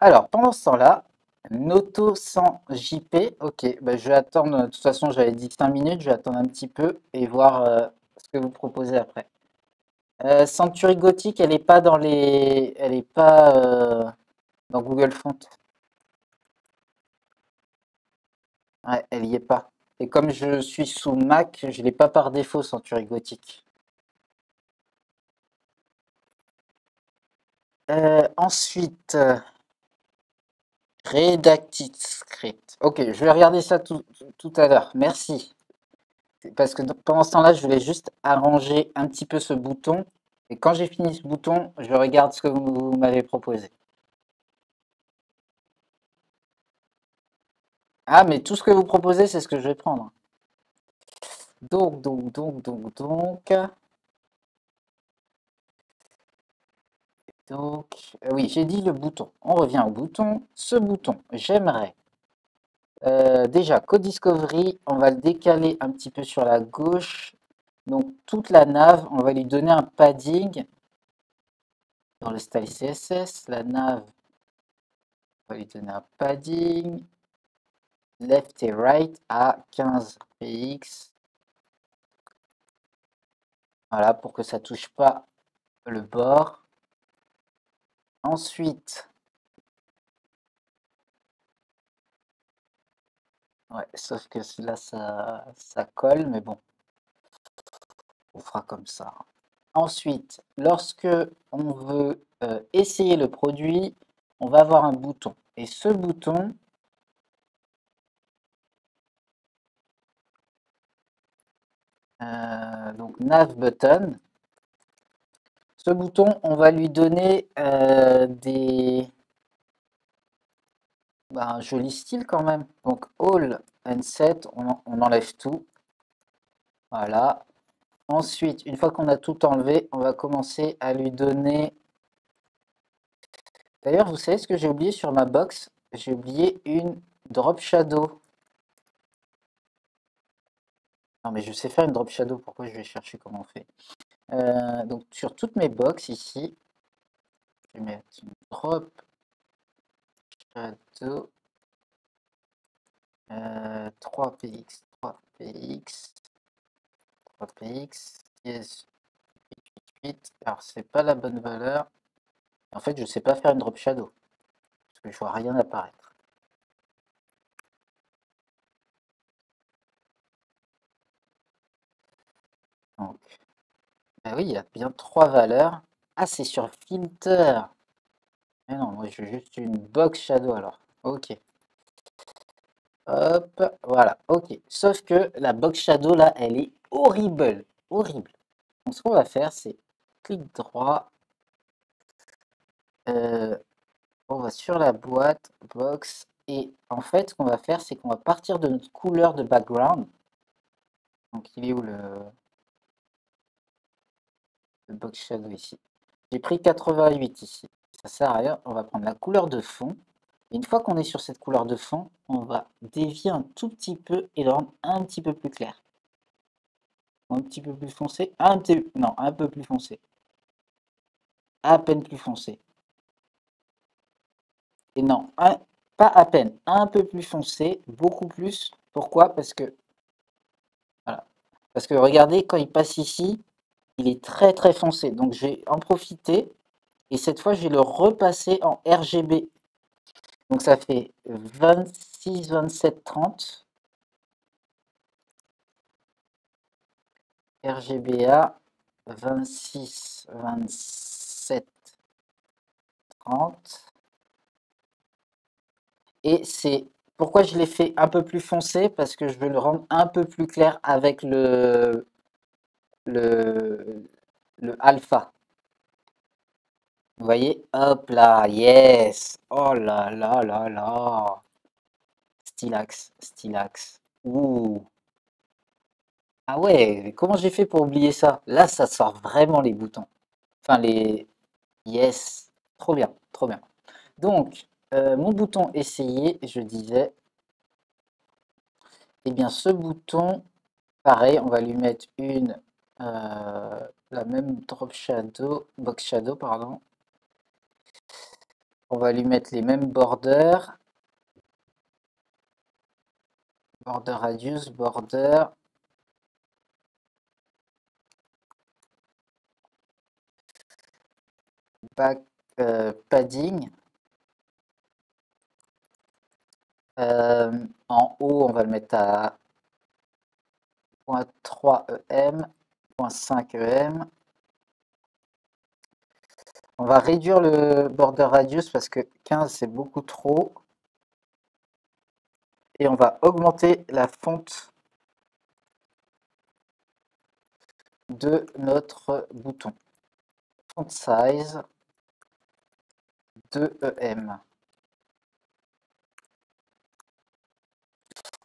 Alors, pendant ce temps-là, Noto sans JP. Ok, bah, je vais attendre. De toute façon, j'avais dit 5 minutes. Je vais attendre un petit peu et voir ce que vous proposez après. Euh, Century Gothic, elle n'est pas dans les, elle pas euh, dans Google Font. Ouais, elle y est pas. Et comme je suis sous Mac, je l'ai pas par défaut Century Gothic. Euh, ensuite, Redacted Script. Ok, je vais regarder ça tout, tout à l'heure. Merci. Parce que pendant ce temps-là, je voulais juste arranger un petit peu ce bouton. Et quand j'ai fini ce bouton, je regarde ce que vous m'avez proposé. Ah, mais tout ce que vous proposez, c'est ce que je vais prendre. Donc, donc, donc, donc, donc. Donc, euh, oui, j'ai dit le bouton. On revient au bouton. Ce bouton, j'aimerais euh, déjà, Code Discovery, on va le décaler un petit peu sur la gauche. Donc, toute la nave, on va lui donner un padding dans le style CSS. La nave, on va lui donner un padding left et right à 15 px. Voilà, pour que ça touche pas le bord. Ensuite, Ouais, sauf que là, ça, ça colle, mais bon, on fera comme ça. Ensuite, lorsque on veut euh, essayer le produit, on va avoir un bouton. Et ce bouton, euh, donc nav button, ce bouton, on va lui donner euh, des, bah, un joli style quand même. Donc all and set, on, enlève tout. Voilà. Ensuite, une fois qu'on a tout enlevé, on va commencer à lui donner... D'ailleurs, vous savez ce que j'ai oublié sur ma box? J'ai oublié une drop shadow. Non, mais je sais faire une drop shadow. Pourquoi je vais chercher comment on fait? Euh, Donc, sur toutes mes box ici, je vais mettre drop 3px, 3px, 3px, yes, 8, Alors, c'est pas la bonne valeur. En fait, je sais pas faire une drop shadow. Parce que je vois rien apparaître. Donc, ben oui, il a bien trois valeurs. Ah, c'est sur filter. Mais non, moi je veux juste une box shadow alors. Ok. Hop, voilà, ok. Sauf que la box shadow là, elle est horrible. Horrible. Donc ce qu'on va faire, c'est clic droit. Euh, on va sur la boîte, box. Et en fait, ce qu'on va faire, c'est qu'on va partir de notre couleur de background. Donc il est où le box shadow ici J'ai pris 88 ici ça sert à rien. On va prendre la couleur de fond. Une fois qu'on est sur cette couleur de fond, on va dévier un tout petit peu et le rendre un petit peu plus clair. Un petit peu plus foncé, un petit, non, un peu plus foncé. À peine plus foncé. Et non, pas à peine, un peu plus foncé, beaucoup plus. Pourquoi? Parce que, voilà. Parce que regardez, quand il passe ici, il est très très foncé. Donc je vais en profiter et cette fois je vais le repasser en RGB. Donc ça fait 26, 27, 30. RGBA 26, 27, 30. Et c'est pourquoi je l'ai fait un peu plus foncé Parce que je veux le rendre un peu plus clair avec le, le, alpha. Vous voyez? Hop là, yes Oh là là là là Stylax, stylax. Ouh Ah ouais, comment j'ai fait pour oublier ça? Là, ça sort vraiment les boutons. Enfin, les... Yes Trop bien, trop bien. Donc, euh, mon bouton essayer, je disais, eh bien ce bouton, pareil, on va lui mettre une, euh, la même drop shadow, box shadow, pardon. On va lui mettre les mêmes borders. Border radius, border. Back euh, padding. Euh, en haut, on va le mettre à 0.3 EM, 0.5 EM. On va réduire le border radius parce que 15 c'est beaucoup trop. Et on va augmenter la fonte de notre bouton. Font size 2 EM.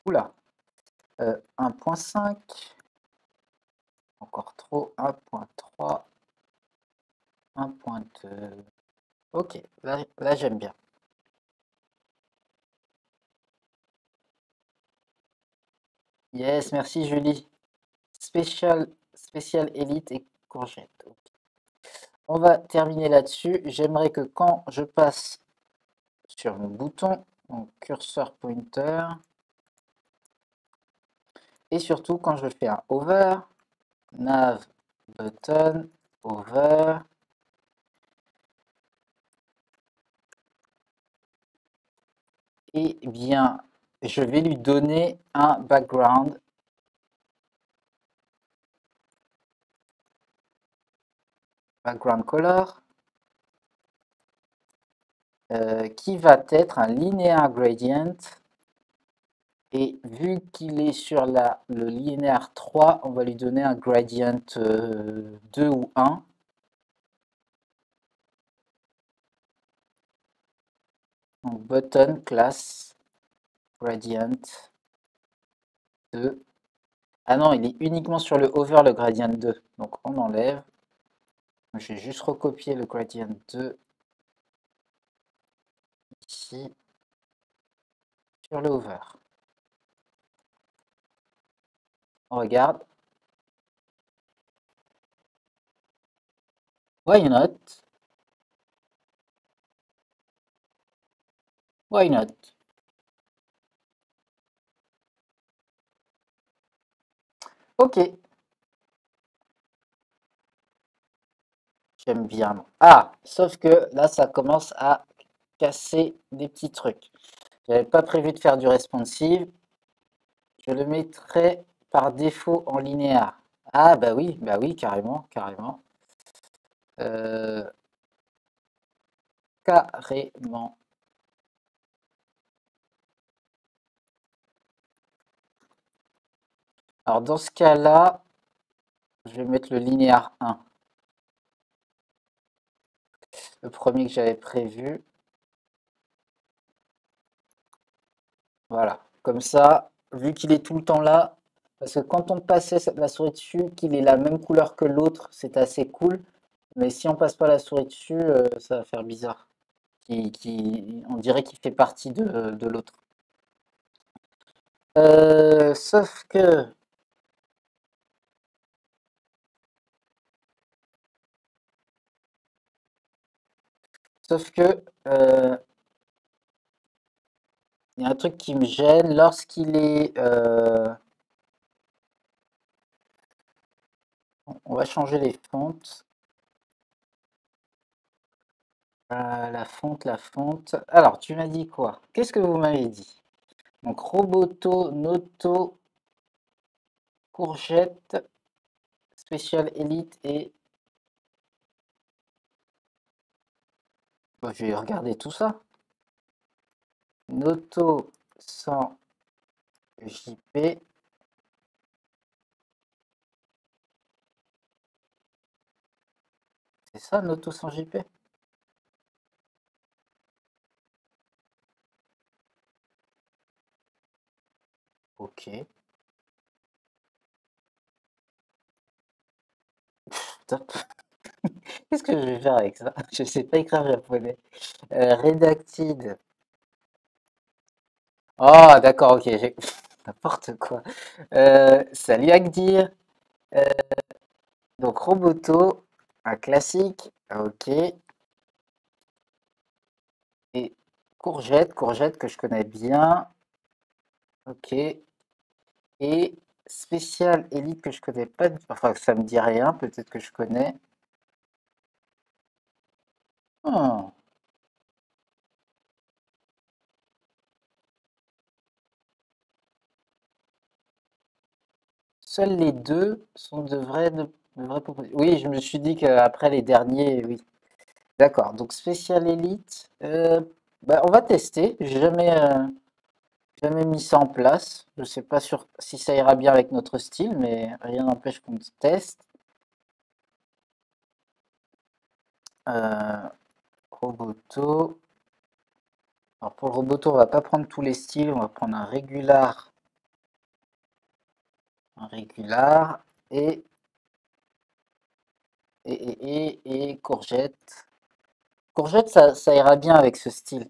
Oula. 1.5. Encore trop. 1.3. 1.2. Ok, là, j'aime bien. Yes, merci Julie. Spécial, spécial élite et courgette. On va terminer là-dessus. J'aimerais que quand je passe sur mon bouton, mon curseur pointer, et surtout, quand je fais un over, nav button, over, eh bien, je vais lui donner un background. Background color. Euh, qui va être un linear gradient et vu qu'il est sur la, le linéaire 3, on va lui donner un gradient 2 euh, ou 1. Donc button class gradient 2. Ah non, il est uniquement sur le over le gradient 2. Donc on enlève. Je vais juste recopier le gradient 2 ici sur le over. Regarde. Why not? Why not? Ok. J'aime bien. Ah, sauf que là, ça commence à casser des petits trucs. J'avais pas prévu de faire du responsive. Je le mettrai par défaut en linéaire. Ah bah oui, bah oui, carrément, carrément. Euh, carrément. Alors dans ce cas-là, je vais mettre le linéaire 1. Le premier que j'avais prévu. Voilà, comme ça, vu qu'il est tout le temps là, parce que quand on passait la souris dessus, qu'il ait la même couleur que l'autre, c'est assez cool. Mais si on passe pas la souris dessus, euh, ça va faire bizarre. qui, on dirait qu'il fait partie de, l'autre. Euh, sauf que sauf que euh, il y a un truc qui me gêne lorsqu'il est on va changer les fontes Euh, la fonte la fonte alors tu m'as dit quoi? Qu'est-ce que vous m'avez dit? Donc Roboto, Noto, Courgette, Spécial Elite et... je vais regarder tout ça. Noto sans JP. C'est ça, Noto sans JP Ok. Qu'est-ce que je vais faire avec ça? Je sais pas écrire japonais. Euh, redacted. Oh, d'accord, ok, j'ai n'importe quoi. Euh, salut Agdir. Euh, donc Roboto, un classique. Ok. Et courgette, courgette que je connais bien. Ok. Et spécial élite que je connais pas, enfin ça me dit rien, peut-être que je connais. Oh. Seuls les deux sont de vrais, Oui, je me suis dit qu'après les derniers, oui. D'accord, donc spécial élite. Euh, bah, on va tester. J'ai jamais, euh, jamais mis ça en place. Je ne sais pas sur, si ça ira bien avec notre style, mais rien n'empêche qu'on teste. Euh, Roboto. Alors pour le Roboto, on va pas prendre tous les styles, on va prendre un régular. Un régular et et, et, et, courgette. Courgette, ça, ira bien avec ce style.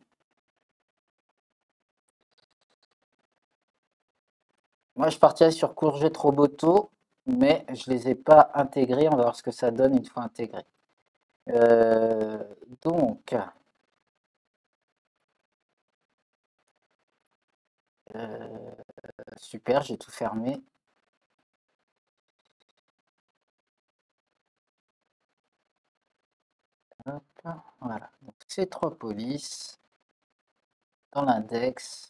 Moi, je partirais sur courgette roboto, mais je les ai pas intégrés. On va voir ce que ça donne une fois intégré. Euh, donc, euh, super, j'ai tout fermé. Voilà. Donc, ces trois polices dans l'index.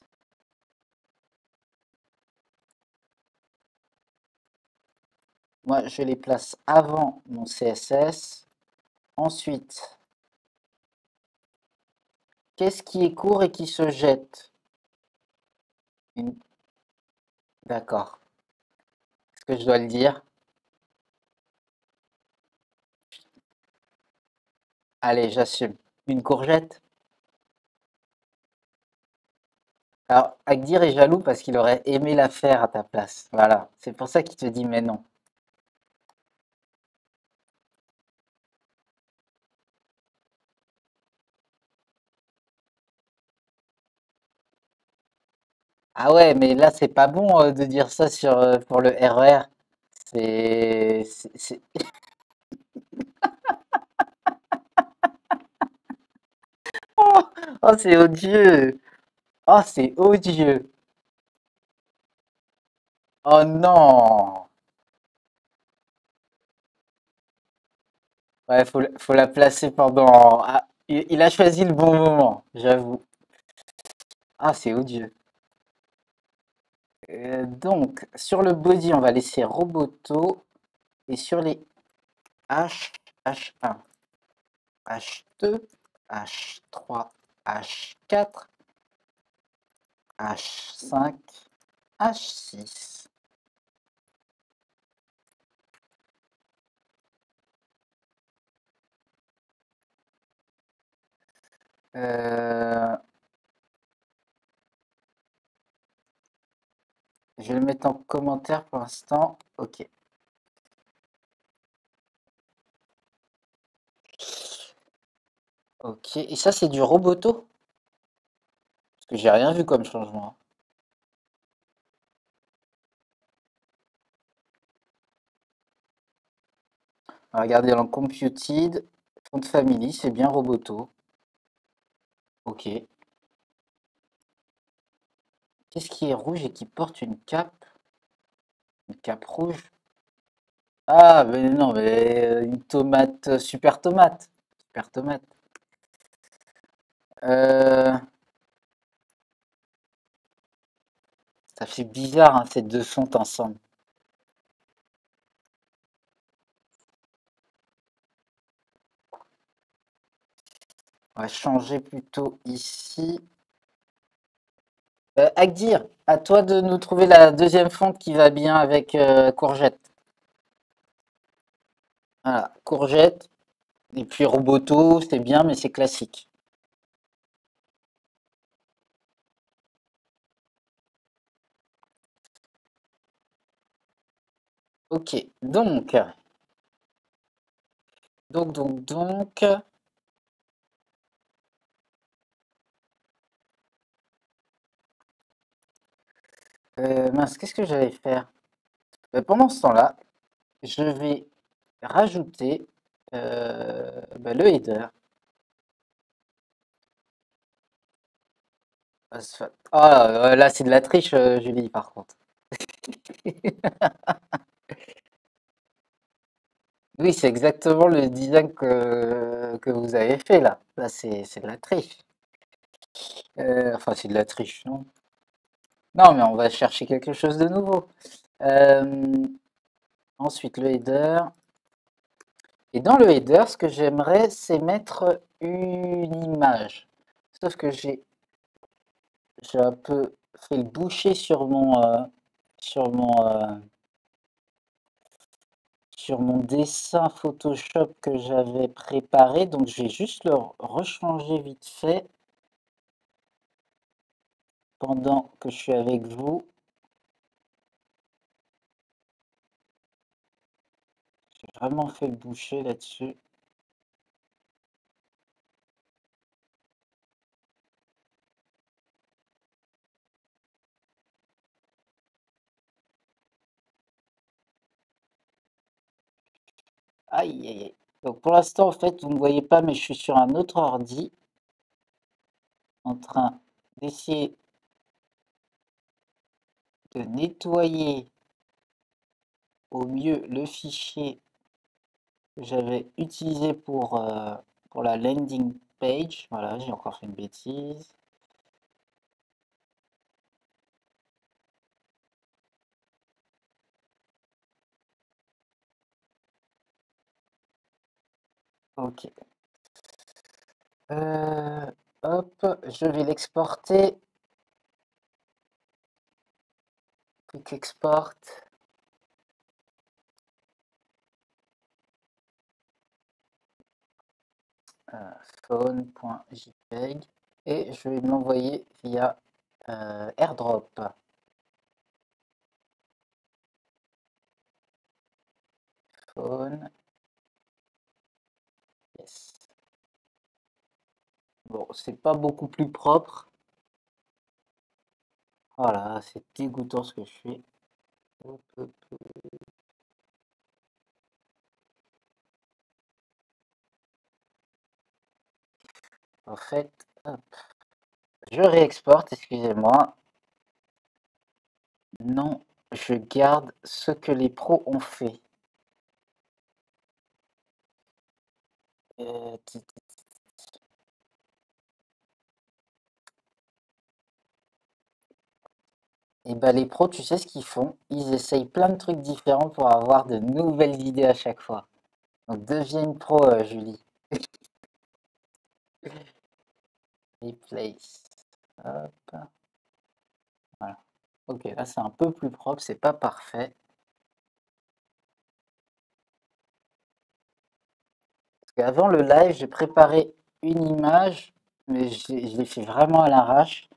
Moi, je les place avant mon CSS. Ensuite, qu'est-ce qui est court et qui se jette? D'accord. Est-ce que je dois le dire? Allez, j'assume. Une courgette? Alors, Agdir est jaloux parce qu'il aurait aimé la faire à ta place. Voilà, c'est pour ça qu'il te dit mais non. Ah ouais, mais là, c'est pas bon euh, de dire ça sur, euh, pour le RER. C'est... c'est- Oh, c'est odieux. Oh, c'est odieux. Oh non. Ouais, faut, faut la placer pendant... Ah, il, il a choisi le bon moment, j'avoue. Ah, c'est odieux. Euh, donc, sur le body, on va laisser Roboto. Et sur les H, H1, H2, H3, H4, H5, H6. Euh, Je vais le mettre en commentaire pour l'instant. Ok. Ok, et ça c'est du roboto? Parce que j'ai rien vu comme changement. Regardez en computed, font family, c'est bien roboto. Ok. Qu'est-ce qui est rouge et qui porte une cape? Une cape rouge? Ah, mais non, mais euh, une tomate, super tomate. Super tomate. Euh, Ça fait bizarre, hein, ces deux fontes ensemble. On va changer plutôt ici. Euh, Agdir, à toi de nous trouver la deuxième fonte qui va bien avec euh, courgette. Voilà, courgette. Et puis Roboto, c'est bien, mais c'est classique. Ok, donc. Donc, donc, donc. Euh, mince, qu'est-ce que j'allais faire? Euh, pendant ce temps-là, je vais rajouter euh, bah, le header. Ah, là, c'est de la triche, Julie, par contre. Oui, c'est exactement le design que, que vous avez fait là. Là, c'est de la triche. enfin, c'est de la triche, non? Non, mais on va chercher quelque chose de nouveau. Euh, ensuite, le header. Et dans le header, ce que j'aimerais, c'est mettre une image. Sauf que j'ai un peu fait le boucher sur mon, euh, sur mon, euh, sur mon dessin Photoshop que j'avais préparé. Donc, je vais juste le rechanger vite fait pendant que je suis avec vous. J'ai vraiment fait le boucher là-dessus. Aïe, aïe, aïe. Donc pour l'instant, en fait, vous ne me voyez pas, mais je suis sur un autre ordi en train d'essayer de nettoyer au mieux le fichier que j'avais utilisé pour, euh, pour la landing page. Voilà, j'ai encore fait une bêtise. Ok. Euh, hop, je vais l'exporter Quick Export. Euh, phone.jpeg et je vais l'envoyer via euh, AirDrop. Phone. Bon, c'est pas beaucoup plus propre. Voilà, c'est dégoûtant ce que je fais. En fait, je réexporte, excusez-moi. Non, je garde ce que les pros ont fait. Euh, Et bah les pros, tu sais ce qu'ils font? Ils essayent plein de trucs différents pour avoir de nouvelles idées à chaque fois. Donc deviens une pro, euh, Julie. Replace. Hop. Voilà. Ok, là c'est un peu plus propre, c'est pas parfait. Parce qu'avant le live, j'ai préparé une image, mais je l'ai fait vraiment à l'arrache.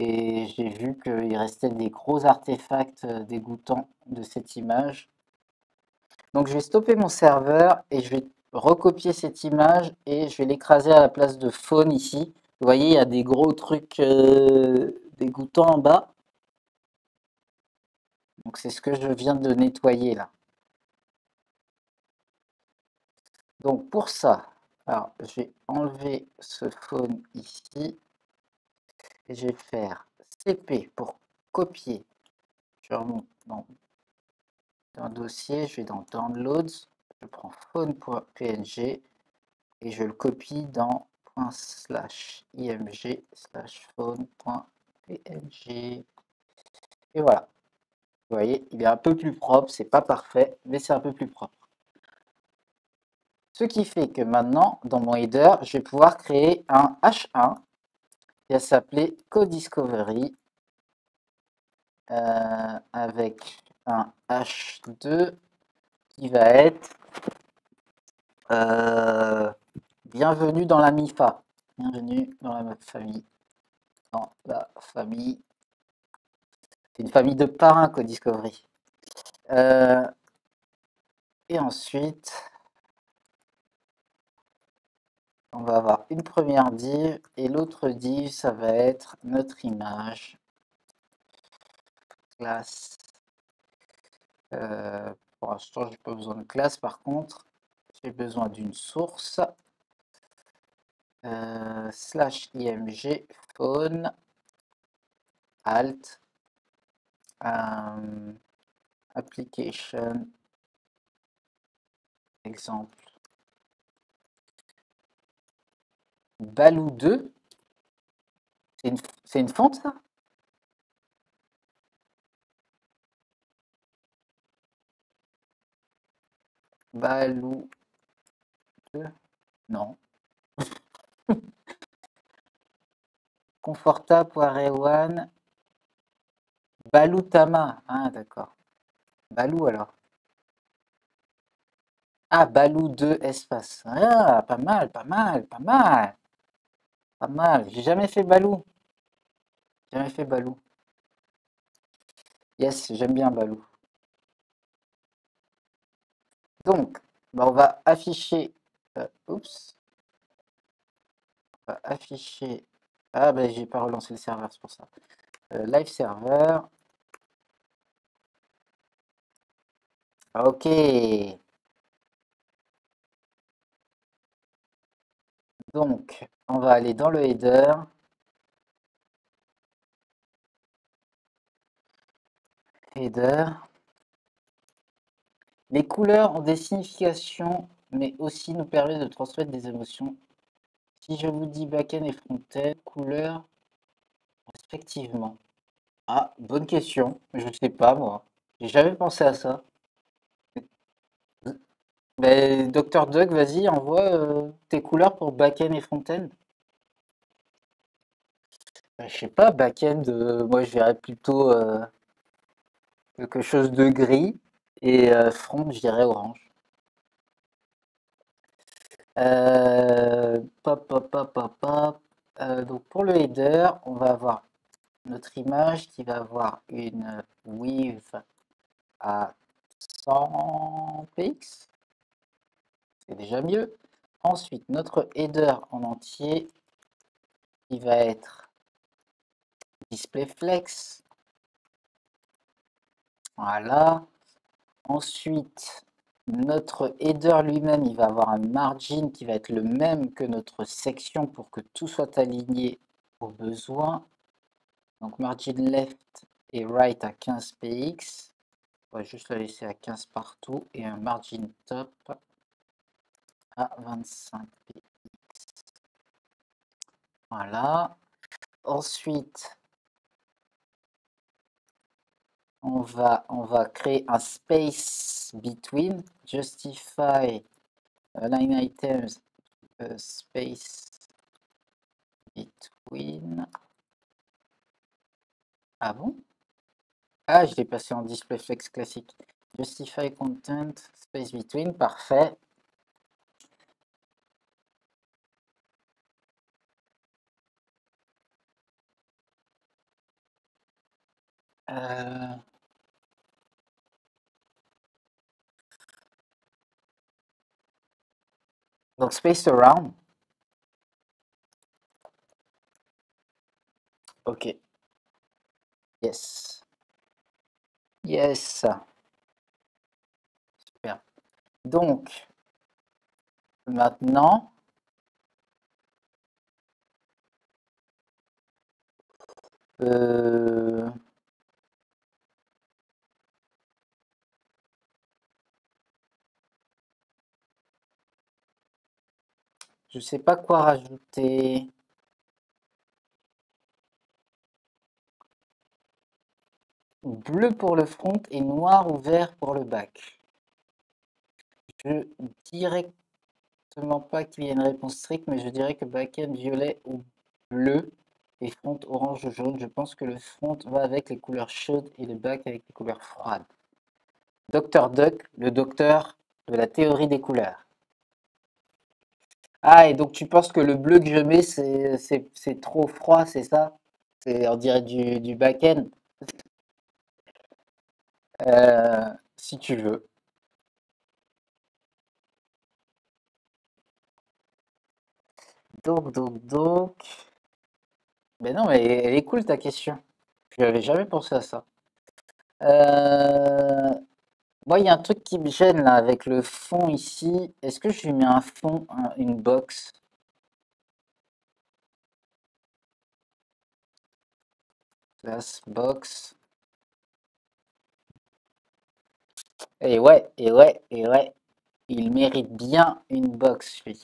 Et j'ai vu qu'il restait des gros artefacts euh, dégoûtants de cette image. Donc je vais stopper mon serveur et je vais recopier cette image et je vais l'écraser à la place de faune ici. Vous voyez, il y a des gros trucs euh, dégoûtants en bas. Donc c'est ce que je viens de nettoyer là. Donc pour ça, alors je vais enlever ce faune ici et je vais faire CP pour copier. Je remonte dans, un dossier, je vais dans Downloads, je prends phone.png et je le copie dans img slash phone.png et voilà. Vous voyez il est un peu plus propre. C'est pas parfait mais c'est un peu plus propre. Ce qui fait que maintenant dans mon header je vais pouvoir créer un h1 qui va s'appeler codiscovery euh, avec un h2 qui va être euh, bienvenue dans la MIFA. Bienvenue dans la famille. Dans la famille. C'est une famille de parrains Codiscovery. Euh, et ensuite, on va avoir une première div et l'autre div, ça va être notre image. Classe. Euh, pour l'instant, j'ai pas besoin de classe. Par contre, j'ai besoin d'une source. Euh, slash img phone alt euh, application exemple Balou 2 c'est une, une fonte ça? Balou 2 non Conforta, Poirewan, Balou Tama. Ah, d'accord. Balou alors. Ah, Balou 2 espace. Ah, pas mal, pas mal, pas mal. Pas mal. J'ai jamais fait Balou. Jamais fait Balou. Yes, j'aime bien Balou. Donc, bah, on va afficher. Euh, oups afficher. Ah ben j'ai pas relancé le serveur, c'est pour ça. Euh, live serveur. Ok. Donc, on va aller dans le header. Header. Les couleurs ont des significations, mais aussi nous permettent de transmettre des émotions si je vous dis backend et frontend, couleur respectivement. Ah, bonne question. Je ne sais pas, moi. J'ai jamais pensé à ça. Ben, Dr. Doug, vas-y, envoie euh, tes couleurs pour backend et frontend. Ben, je sais pas, backend, euh, moi je verrais plutôt euh, quelque chose de gris et front, je dirais orange. Euh. Euh, donc pour le header, on va avoir notre image qui va avoir une width à 100 px. C'est déjà mieux. Ensuite, notre header en entier qui va être display flex. Voilà. Ensuite, notre header lui-même, il va avoir un margin qui va être le même que notre section pour que tout soit aligné aux besoins. Donc margin left et right à 15 px. On va juste le laisser à 15 partout et un margin top à 25 px. Voilà. Ensuite, on va, on va créer un space between, justify line items, space between. Ah bon? Ah, je l'ai passé en display flex classique. Justify content, space between, parfait. Euh, Donc space around. Ok. Yes. Yes. Super. Donc, maintenant, euh, je sais pas quoi rajouter. Bleu pour le front et noir ou vert pour le back. Je directement pas qu'il y ait une réponse stricte, mais je dirais que back-end violet ou bleu et front orange ou jaune. Je pense que le front va avec les couleurs chaudes et le back avec les couleurs froides. Dr Duck, le docteur de la théorie des couleurs. Ah, et donc tu penses que le bleu que je mets, c'est trop froid, c'est ça? C'est, on dirait du, du back-end euh, si tu veux. Donc, donc, donc. Mais non, mais elle est cool ta question. Je n'avais jamais pensé à ça. Euh, moi, il y a un truc qui me gêne là avec le fond ici. Est-ce que je lui mets un fond, une box? Class box. Et ouais, et ouais, et ouais. Il mérite bien une box, lui.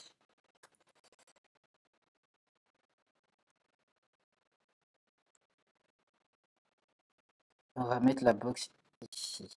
On va mettre la box ici.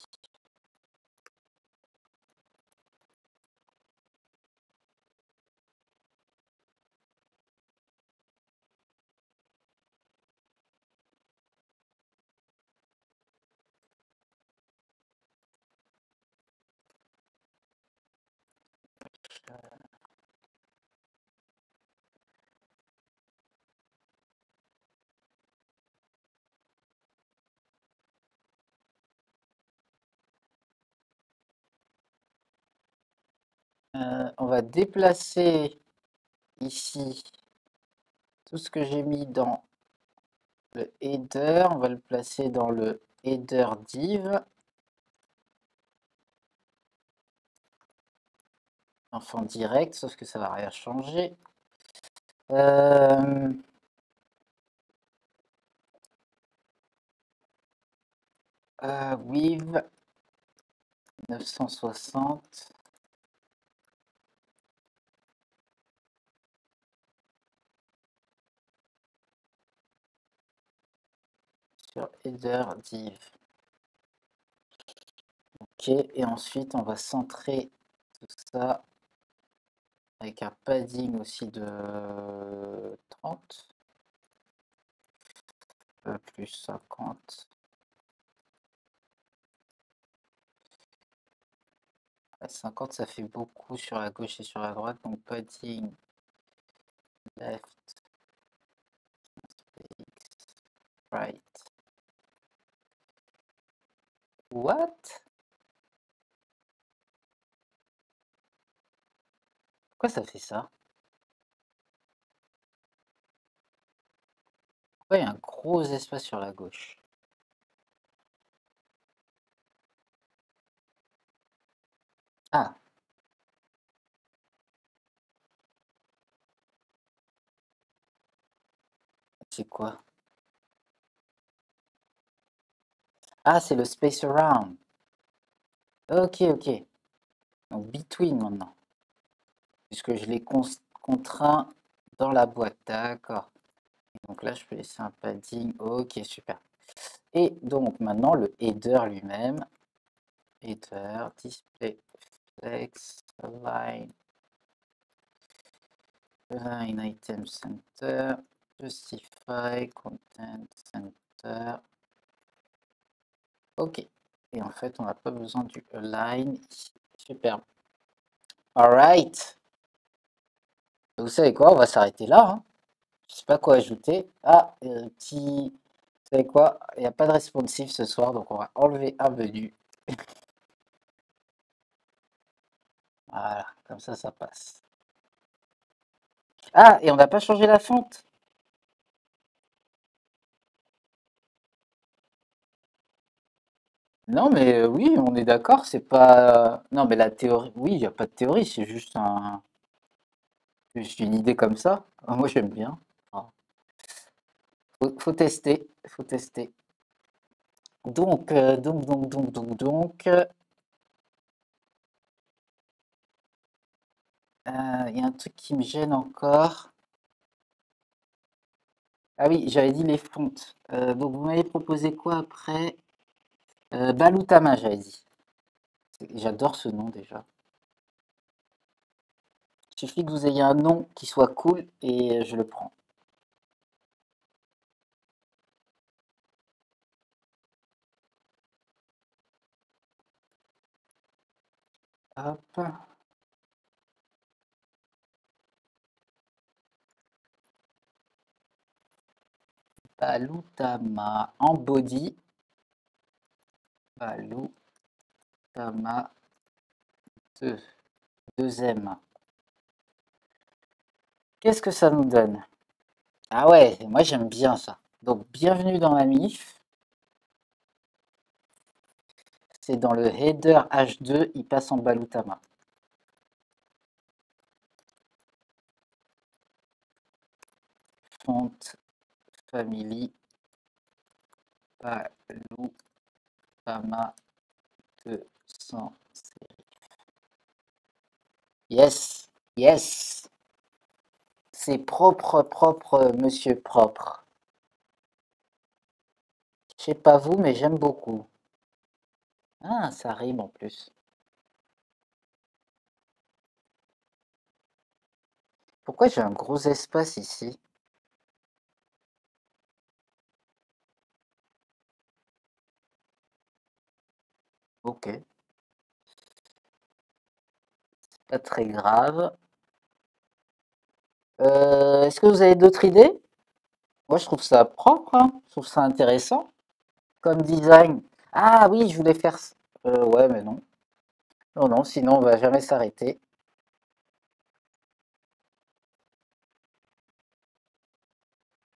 Euh, on va déplacer ici tout ce que j'ai mis dans le header. On va le placer dans le header div. Enfant direct, sauf que ça va rien changer. Euh... Euh, with 960 sur header div. Ok, et ensuite on va centrer tout ça avec un padding aussi de 30 plus 50 50 ça fait beaucoup sur la gauche et sur la droite donc padding left right what? Pourquoi ça fait ça? Pourquoi il y a un gros espace sur la gauche? Ah. C'est quoi? Ah, c'est le space around. Ok, ok. Donc between maintenant puisque je l'ai contraint dans la boîte. D'accord. Donc là, je peux laisser un padding. Ok, super. Et donc maintenant, le header lui-même. Header, display, flex, align, align item center, justify, content center. Ok. Et en fait, on n'a pas besoin du align Super. Alright. Vous savez quoi, on va s'arrêter là. Hein. Je sais pas quoi ajouter. Ah, euh, petit... Vous savez quoi, il n'y a pas de responsive ce soir, donc on va enlever un menu. voilà, comme ça, ça passe. Ah, et on n'a pas changé la fonte. Non, mais euh, oui, on est d'accord, c'est pas... Non, mais la théorie... Oui, il n'y a pas de théorie, c'est juste un... Juste une idée comme ça. Moi, j'aime bien. Faut, tester, faut tester. Donc, euh, donc, donc, donc, donc, donc... euh, Il y a un truc qui me gêne encore. Ah oui, j'avais dit les fontes. Euh, donc, vous m'avez proposé quoi après? Euh, Baloutama, j'avais dit. J'adore ce nom déjà. Il suffit que vous ayez un nom qui soit cool et je le prends. Hop. Baloutama en. Baloutama 2. 2M. Qu'est-ce que ça nous donne? Ah ouais, moi j'aime bien ça. Donc bienvenue dans la MIF. C'est dans le header H2, il passe en Baloutama. Font family Baloutama 200 série. Yes, yes. C'est propre, propre, monsieur propre. Je sais pas vous, mais j'aime beaucoup. Ah, ça rime en plus. Pourquoi j'ai un gros espace ici? Ok, pas très grave. Euh, est-ce que vous avez d'autres idées? Moi, je trouve ça propre, hein. Je trouve ça intéressant comme design. Ah oui, je voulais faire... Euh, ouais, mais non. Non, non, sinon on va jamais s'arrêter.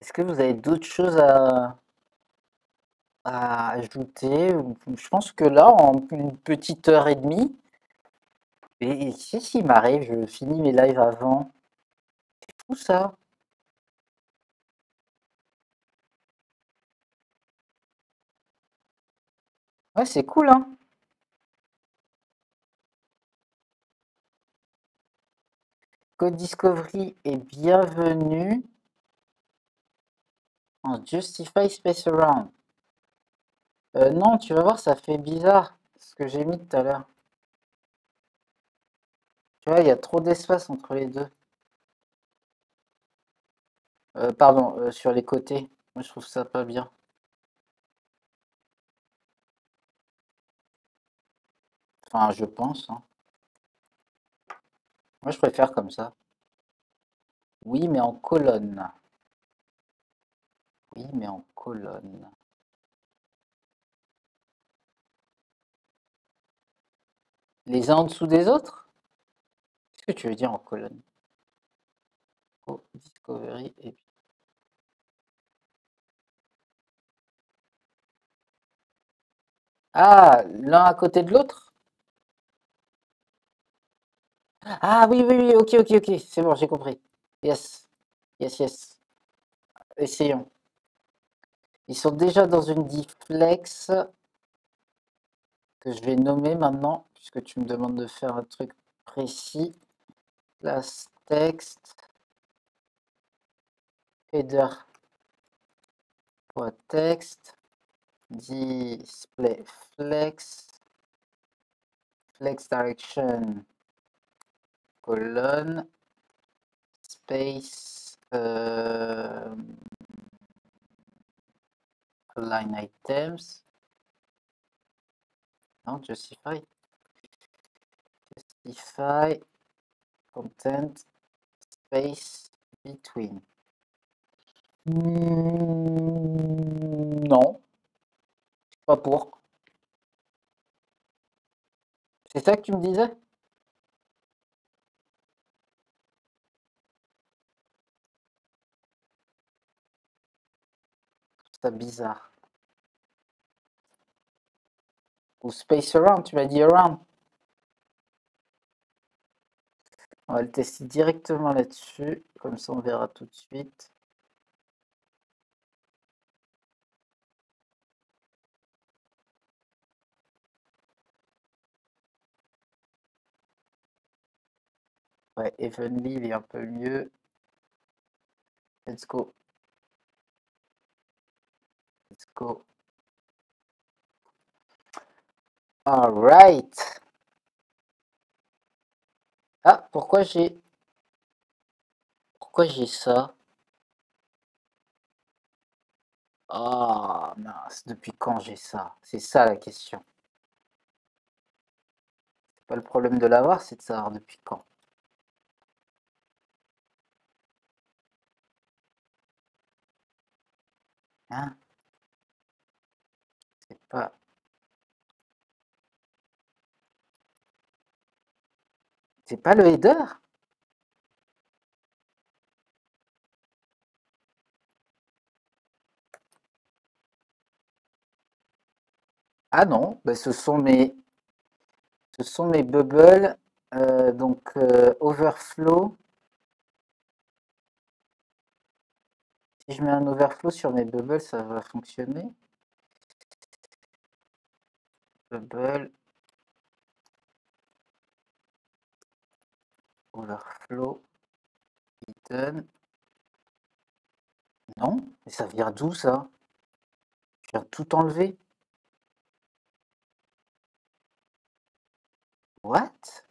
Est-ce que vous avez d'autres choses à, ajouter? Je pense que là, en une petite heure et demie, et si, si, m'arrive, je finis mes lives avant. C'est fou ça. Ouais, c'est cool, hein. Code Discovery est bienvenu en Justify Space Around. Euh, non, tu vas voir, ça fait bizarre ce que j'ai mis tout à l'heure. Tu vois, il y a trop d'espace entre les deux. Euh, pardon, euh, sur les côtés. Moi, je trouve ça pas bien. Enfin, je pense, hein. Moi, je préfère comme ça. Oui, mais en colonne. Oui, mais en colonne. Les uns en dessous des autres? Qu'est-ce que tu veux dire en colonne? Oh, Discovery et. Ah, l'un à côté de l'autre? Ah oui, oui, oui, ok, ok, ok, c'est bon, j'ai compris. Yes, yes, yes. Essayons. Ils sont déjà dans une difflex je vais nommer maintenant, puisque tu me demandes de faire un truc précis. Classe texte, header texte, display flex, flex direction, colonne, space, euh, line items, non, justify. Justify content space between. Mmh, non. Pas pour. C'est ça que tu me disais? C'est bizarre. Ou space around, tu m'as dit around. On va le tester directement là-dessus, comme ça on verra tout de suite. Ouais, Evenly, il est un peu mieux. Let's go. Let's go. All right. Ah, pourquoi j'ai... Pourquoi j'ai ça? Ah, mince, depuis quand j'ai ça? C'est ça la question. C'est pas le problème de l'avoir, c'est de savoir depuis quand. Hein? C'est pas... C'est pas le header Ah non, bah, ce sont mes ce sont mes bubbles euh, donc euh, overflow. Si je mets un overflow sur mes bubbles, ça va fonctionner. Bubble overflow hidden. Non, mais ça vient d'où ça? Je viens tout enlever. What?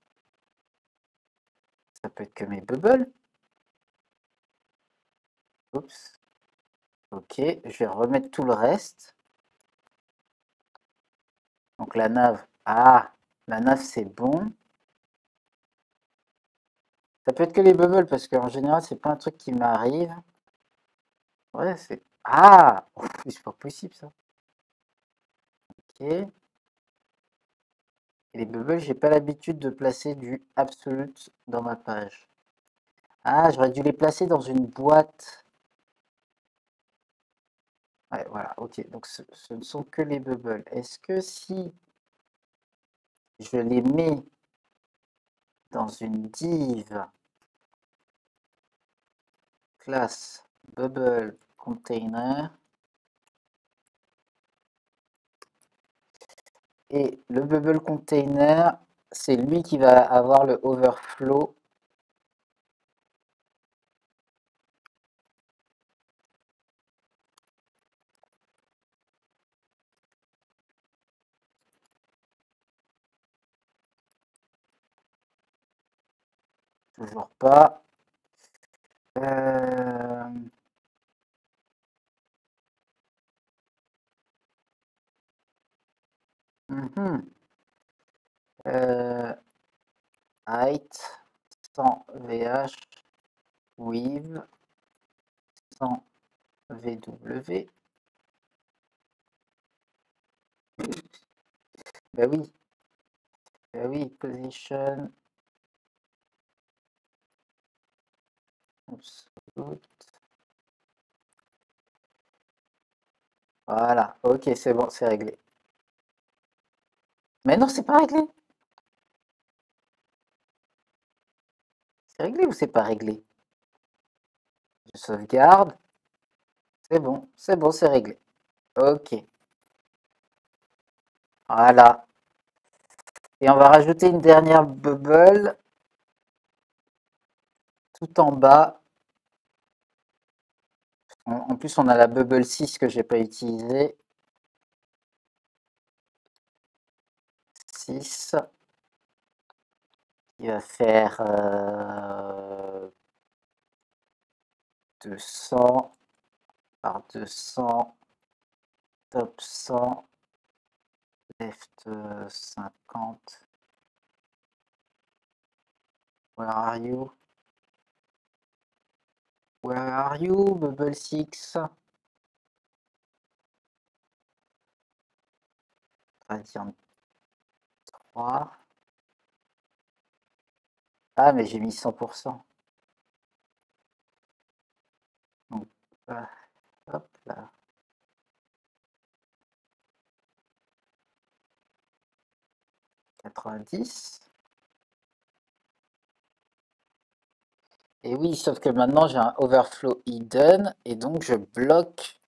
Ça peut être que mes bubbles. Oups. Ok, je vais remettre tout le reste. Donc la nave. Ah, la nave c'est bon. Ça peut être que les bubbles parce qu'en général c'est pas un truc qui m'arrive. Ouais, c'est... Ah C'est pas possible ça. Ok. Les bubbles, j'ai pas l'habitude de placer du absolute dans ma page. Ah, j'aurais dû les placer dans une boîte. Ouais, voilà, ok. Donc ce ne sont que les bubbles. Est-ce que si je les mets dans une div classe bubble container. Et le bubble container c'est lui qui va avoir le overflow toujours pas euh... Mhm. Euh, height sans VH with sans VW. Ben oui. Ben oui, position. Voilà, ok, c'est bon, c'est réglé. Mais non, c'est pas réglé. C'est réglé ou c'est pas réglé? Je sauvegarde. C'est bon, c'est bon, c'est réglé. Ok. Voilà. Et on va rajouter une dernière bubble tout en bas. En plus, on a la bubble 6 que j'ai pas utilisée. 6 qui va faire euh, 200 par 200 top 100 left 50 where are you? Where are you, Bubble Six? Radiant 3. Ah, mais j'ai mis 100%. Donc, euh, hop là. Quatre-vingt-dix. Et oui, sauf que maintenant j'ai un overflow hidden et donc je bloque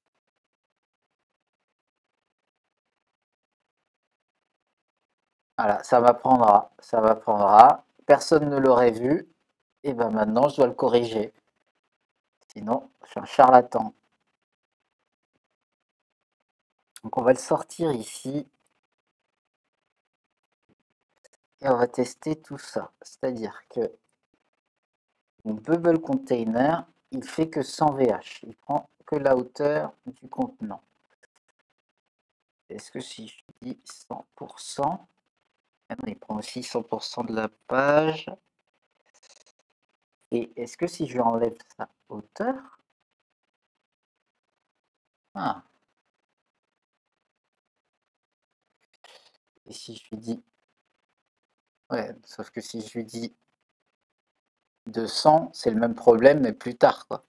Voilà, ça m'apprendra, ça m'apprendra. Personne ne l'aurait vu. Et ben maintenant, je dois le corriger. Sinon, je suis un charlatan. Donc on va le sortir ici. Et on va tester tout ça. C'est-à-dire que mon bubble container, il fait que 100 VH. Il prend que la hauteur du contenant. Est-ce que si je dis 100%, il prend aussi 100% de la page. Et est-ce que si je enlève sa hauteur? Ah. Et si je lui dis... Ouais, sauf que si je lui dis 200, c'est le même problème, mais plus tard, quoi.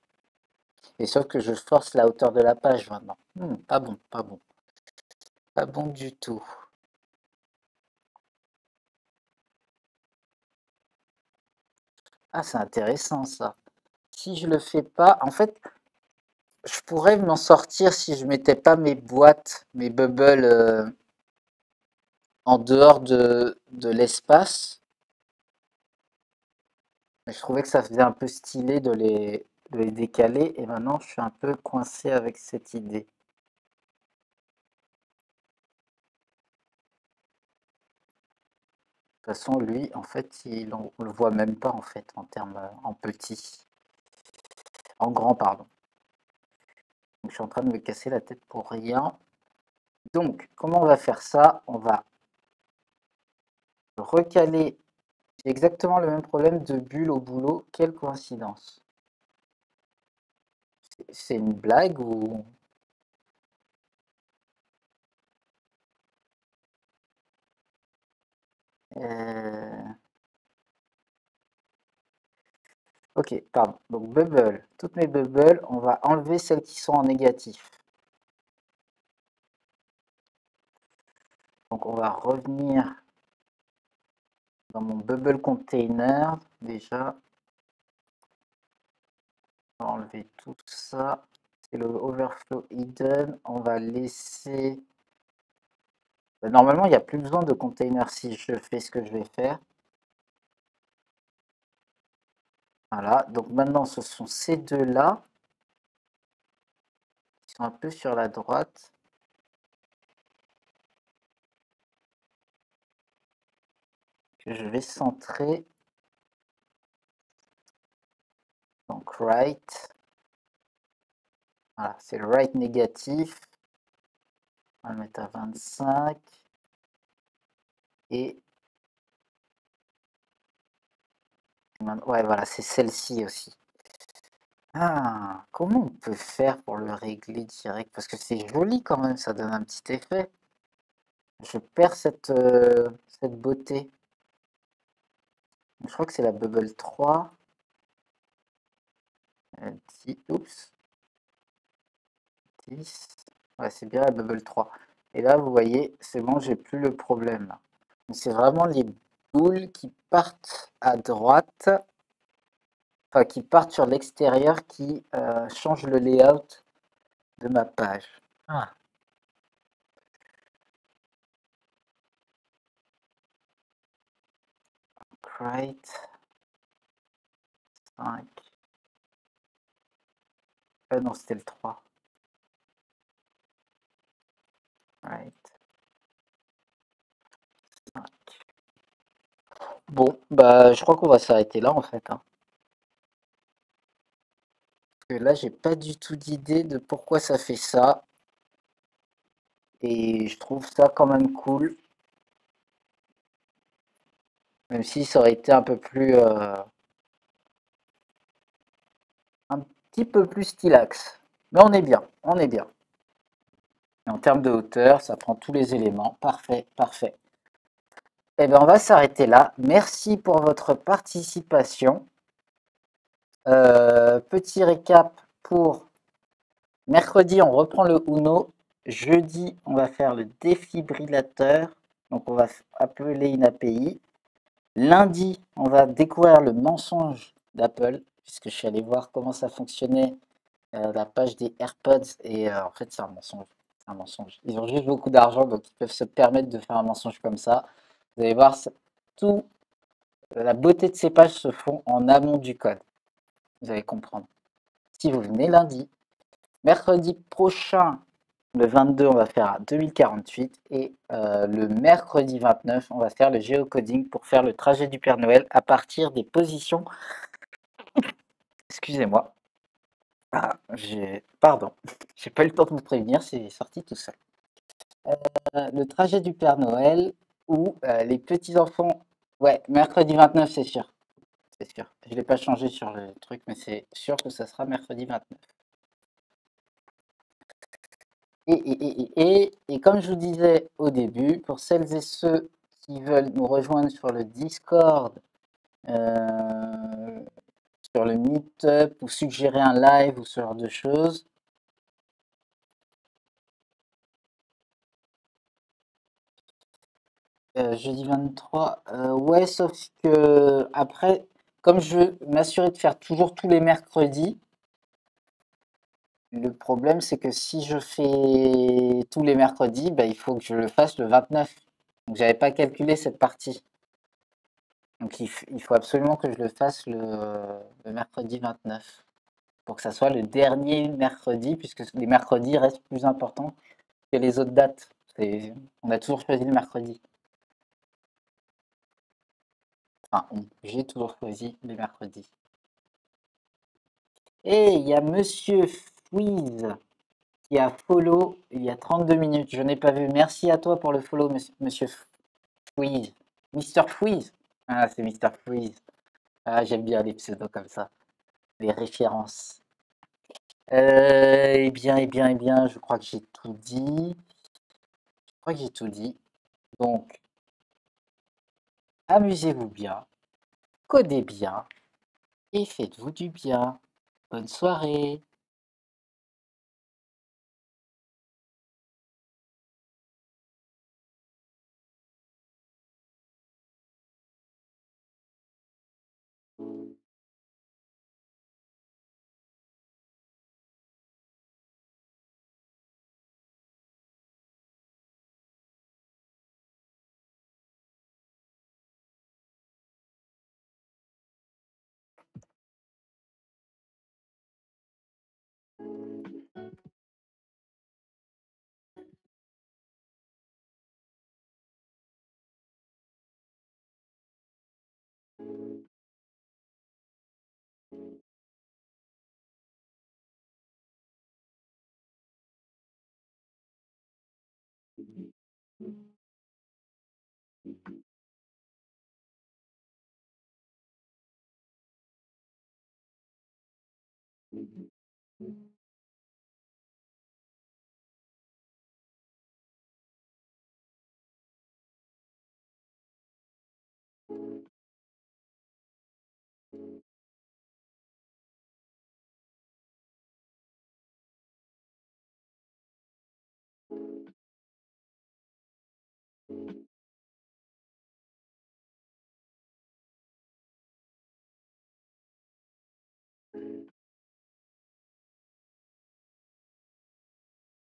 Et sauf que je force la hauteur de la page maintenant. Hmm, pas bon, pas bon. Pas bon du tout. Ah, c'est intéressant ça. Si je le fais pas, en fait, je pourrais m'en sortir si je mettais pas mes boîtes, mes bubbles euh, en dehors de, l'espace. Je trouvais que ça faisait un peu stylé de les, de décaler et maintenant je suis un peu coincé avec cette idée. toute façon, lui, en fait, il, on, le voit même pas en fait en termes en petit, en grand, pardon. je suis en train de me casser la tête pour rien. Donc, comment on va faire ça? On va recaler. Exactement le même problème de bulle au boulot. Quelle coïncidence C'est une blague ou? Euh, ok, pardon. Donc bubble, toutes mes bubbles, on va enlever celles qui sont en négatif. Donc on va revenir dans mon bubble container déjà. On va enlever tout ça. C'est le overflow hidden. On va laisser bah, normalement, il n'y a plus besoin de container si je fais ce que je vais faire. Voilà, donc maintenant ce sont ces deux-là qui sont un peu sur la droite. Je vais centrer. Donc right. Voilà, c'est le right négatif. On va le mettre à 25. Et ouais, voilà, c'est celle-ci aussi. Ah, comment on peut faire pour le régler direct? Parce que c'est joli quand même, ça donne un petit effet. Je perds cette, euh, cette beauté. Je crois que c'est la bubble 3. Euh, oups. 10. Ouais, c'est bien la bubble 3. Et là, vous voyez, c'est bon, j'ai plus le problème. C'est vraiment les boules qui partent à droite, enfin qui partent sur l'extérieur, qui euh, changent le layout de ma page. Ah. Right. 5. Euh, non, c'était le 3. Bon, bah je crois qu'on va s'arrêter là en fait. Hein. Parce que là, j'ai pas du tout d'idée de pourquoi ça fait ça. Et je trouve ça quand même cool. Même si ça aurait été un peu plus... Euh, un petit peu plus stylax. Mais on est bien, on est bien en termes de hauteur, ça prend tous les éléments. Parfait, parfait. Eh bien, on va s'arrêter là. Merci pour votre participation. Euh, petit récap pour mercredi, on reprend le Uno. Jeudi, on va faire le défibrillateur. Donc on va appeler une API. Lundi, on va découvrir le mensonge d'Apple, puisque je suis allé voir comment ça fonctionnait euh, la page des AirPods et euh, en fait c'est un mensonge. Un mensonge. Ils ont juste beaucoup d'argent, donc ils peuvent se permettre de faire un mensonge comme ça. Vous allez voir, tout la beauté de ces pages se font en amont du code. Vous allez comprendre. Si vous venez lundi, mercredi prochain, le 22, on va faire à 2048 et euh, le mercredi 29, on va faire le géocoding pour faire le trajet du Père Noël à partir des positions. Excusez-moi. Ah, j'ai... Pardon, j'ai pas eu le temps de vous prévenir, c'est sorti tout seul. Euh, le trajet du Père Noël où euh, les petits-enfants... Ouais, mercredi 29, c'est sûr. C'est sûr. Je l'ai pas changé sur le truc, mais c'est sûr que ça sera mercredi 29. Et, et, et, et, comme je vous disais au début, pour celles et ceux qui veulent nous rejoindre sur le Discord, euh, sur le Meetup ou suggérer un live ou ce genre de choses, euh, jeudi 23, euh, ouais, sauf que après, comme je m'assurer de faire toujours tous les mercredis, le problème, c'est que si je fais tous les mercredis, bah, il faut que je le fasse le 29. Donc, j'avais pas calculé cette partie. Donc, il, faut absolument que je le fasse le, mercredi 29 pour que ça soit le dernier mercredi, puisque les mercredis restent plus importants que les autres dates. On a toujours choisi le mercredi. Enfin, j'ai toujours choisi les mercredis. Et il y a Monsieur Fouise qui a follow il y a 32 minutes. Je n'ai pas vu. Merci à toi pour le follow, monsieur, Fouise. Mister Fouise. Ah, c'est Mister Fouise. Ah, j'aime bien les pseudos comme ça. Les références. Euh, eh bien, eh bien, eh bien, je crois que j'ai tout dit. Je crois que j'ai tout dit. Donc, amusez-vous bien, codez bien et faites-vous du bien. Bonne soirée.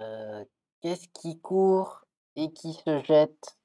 Heu, qu'est-ce qui court et qui se jette?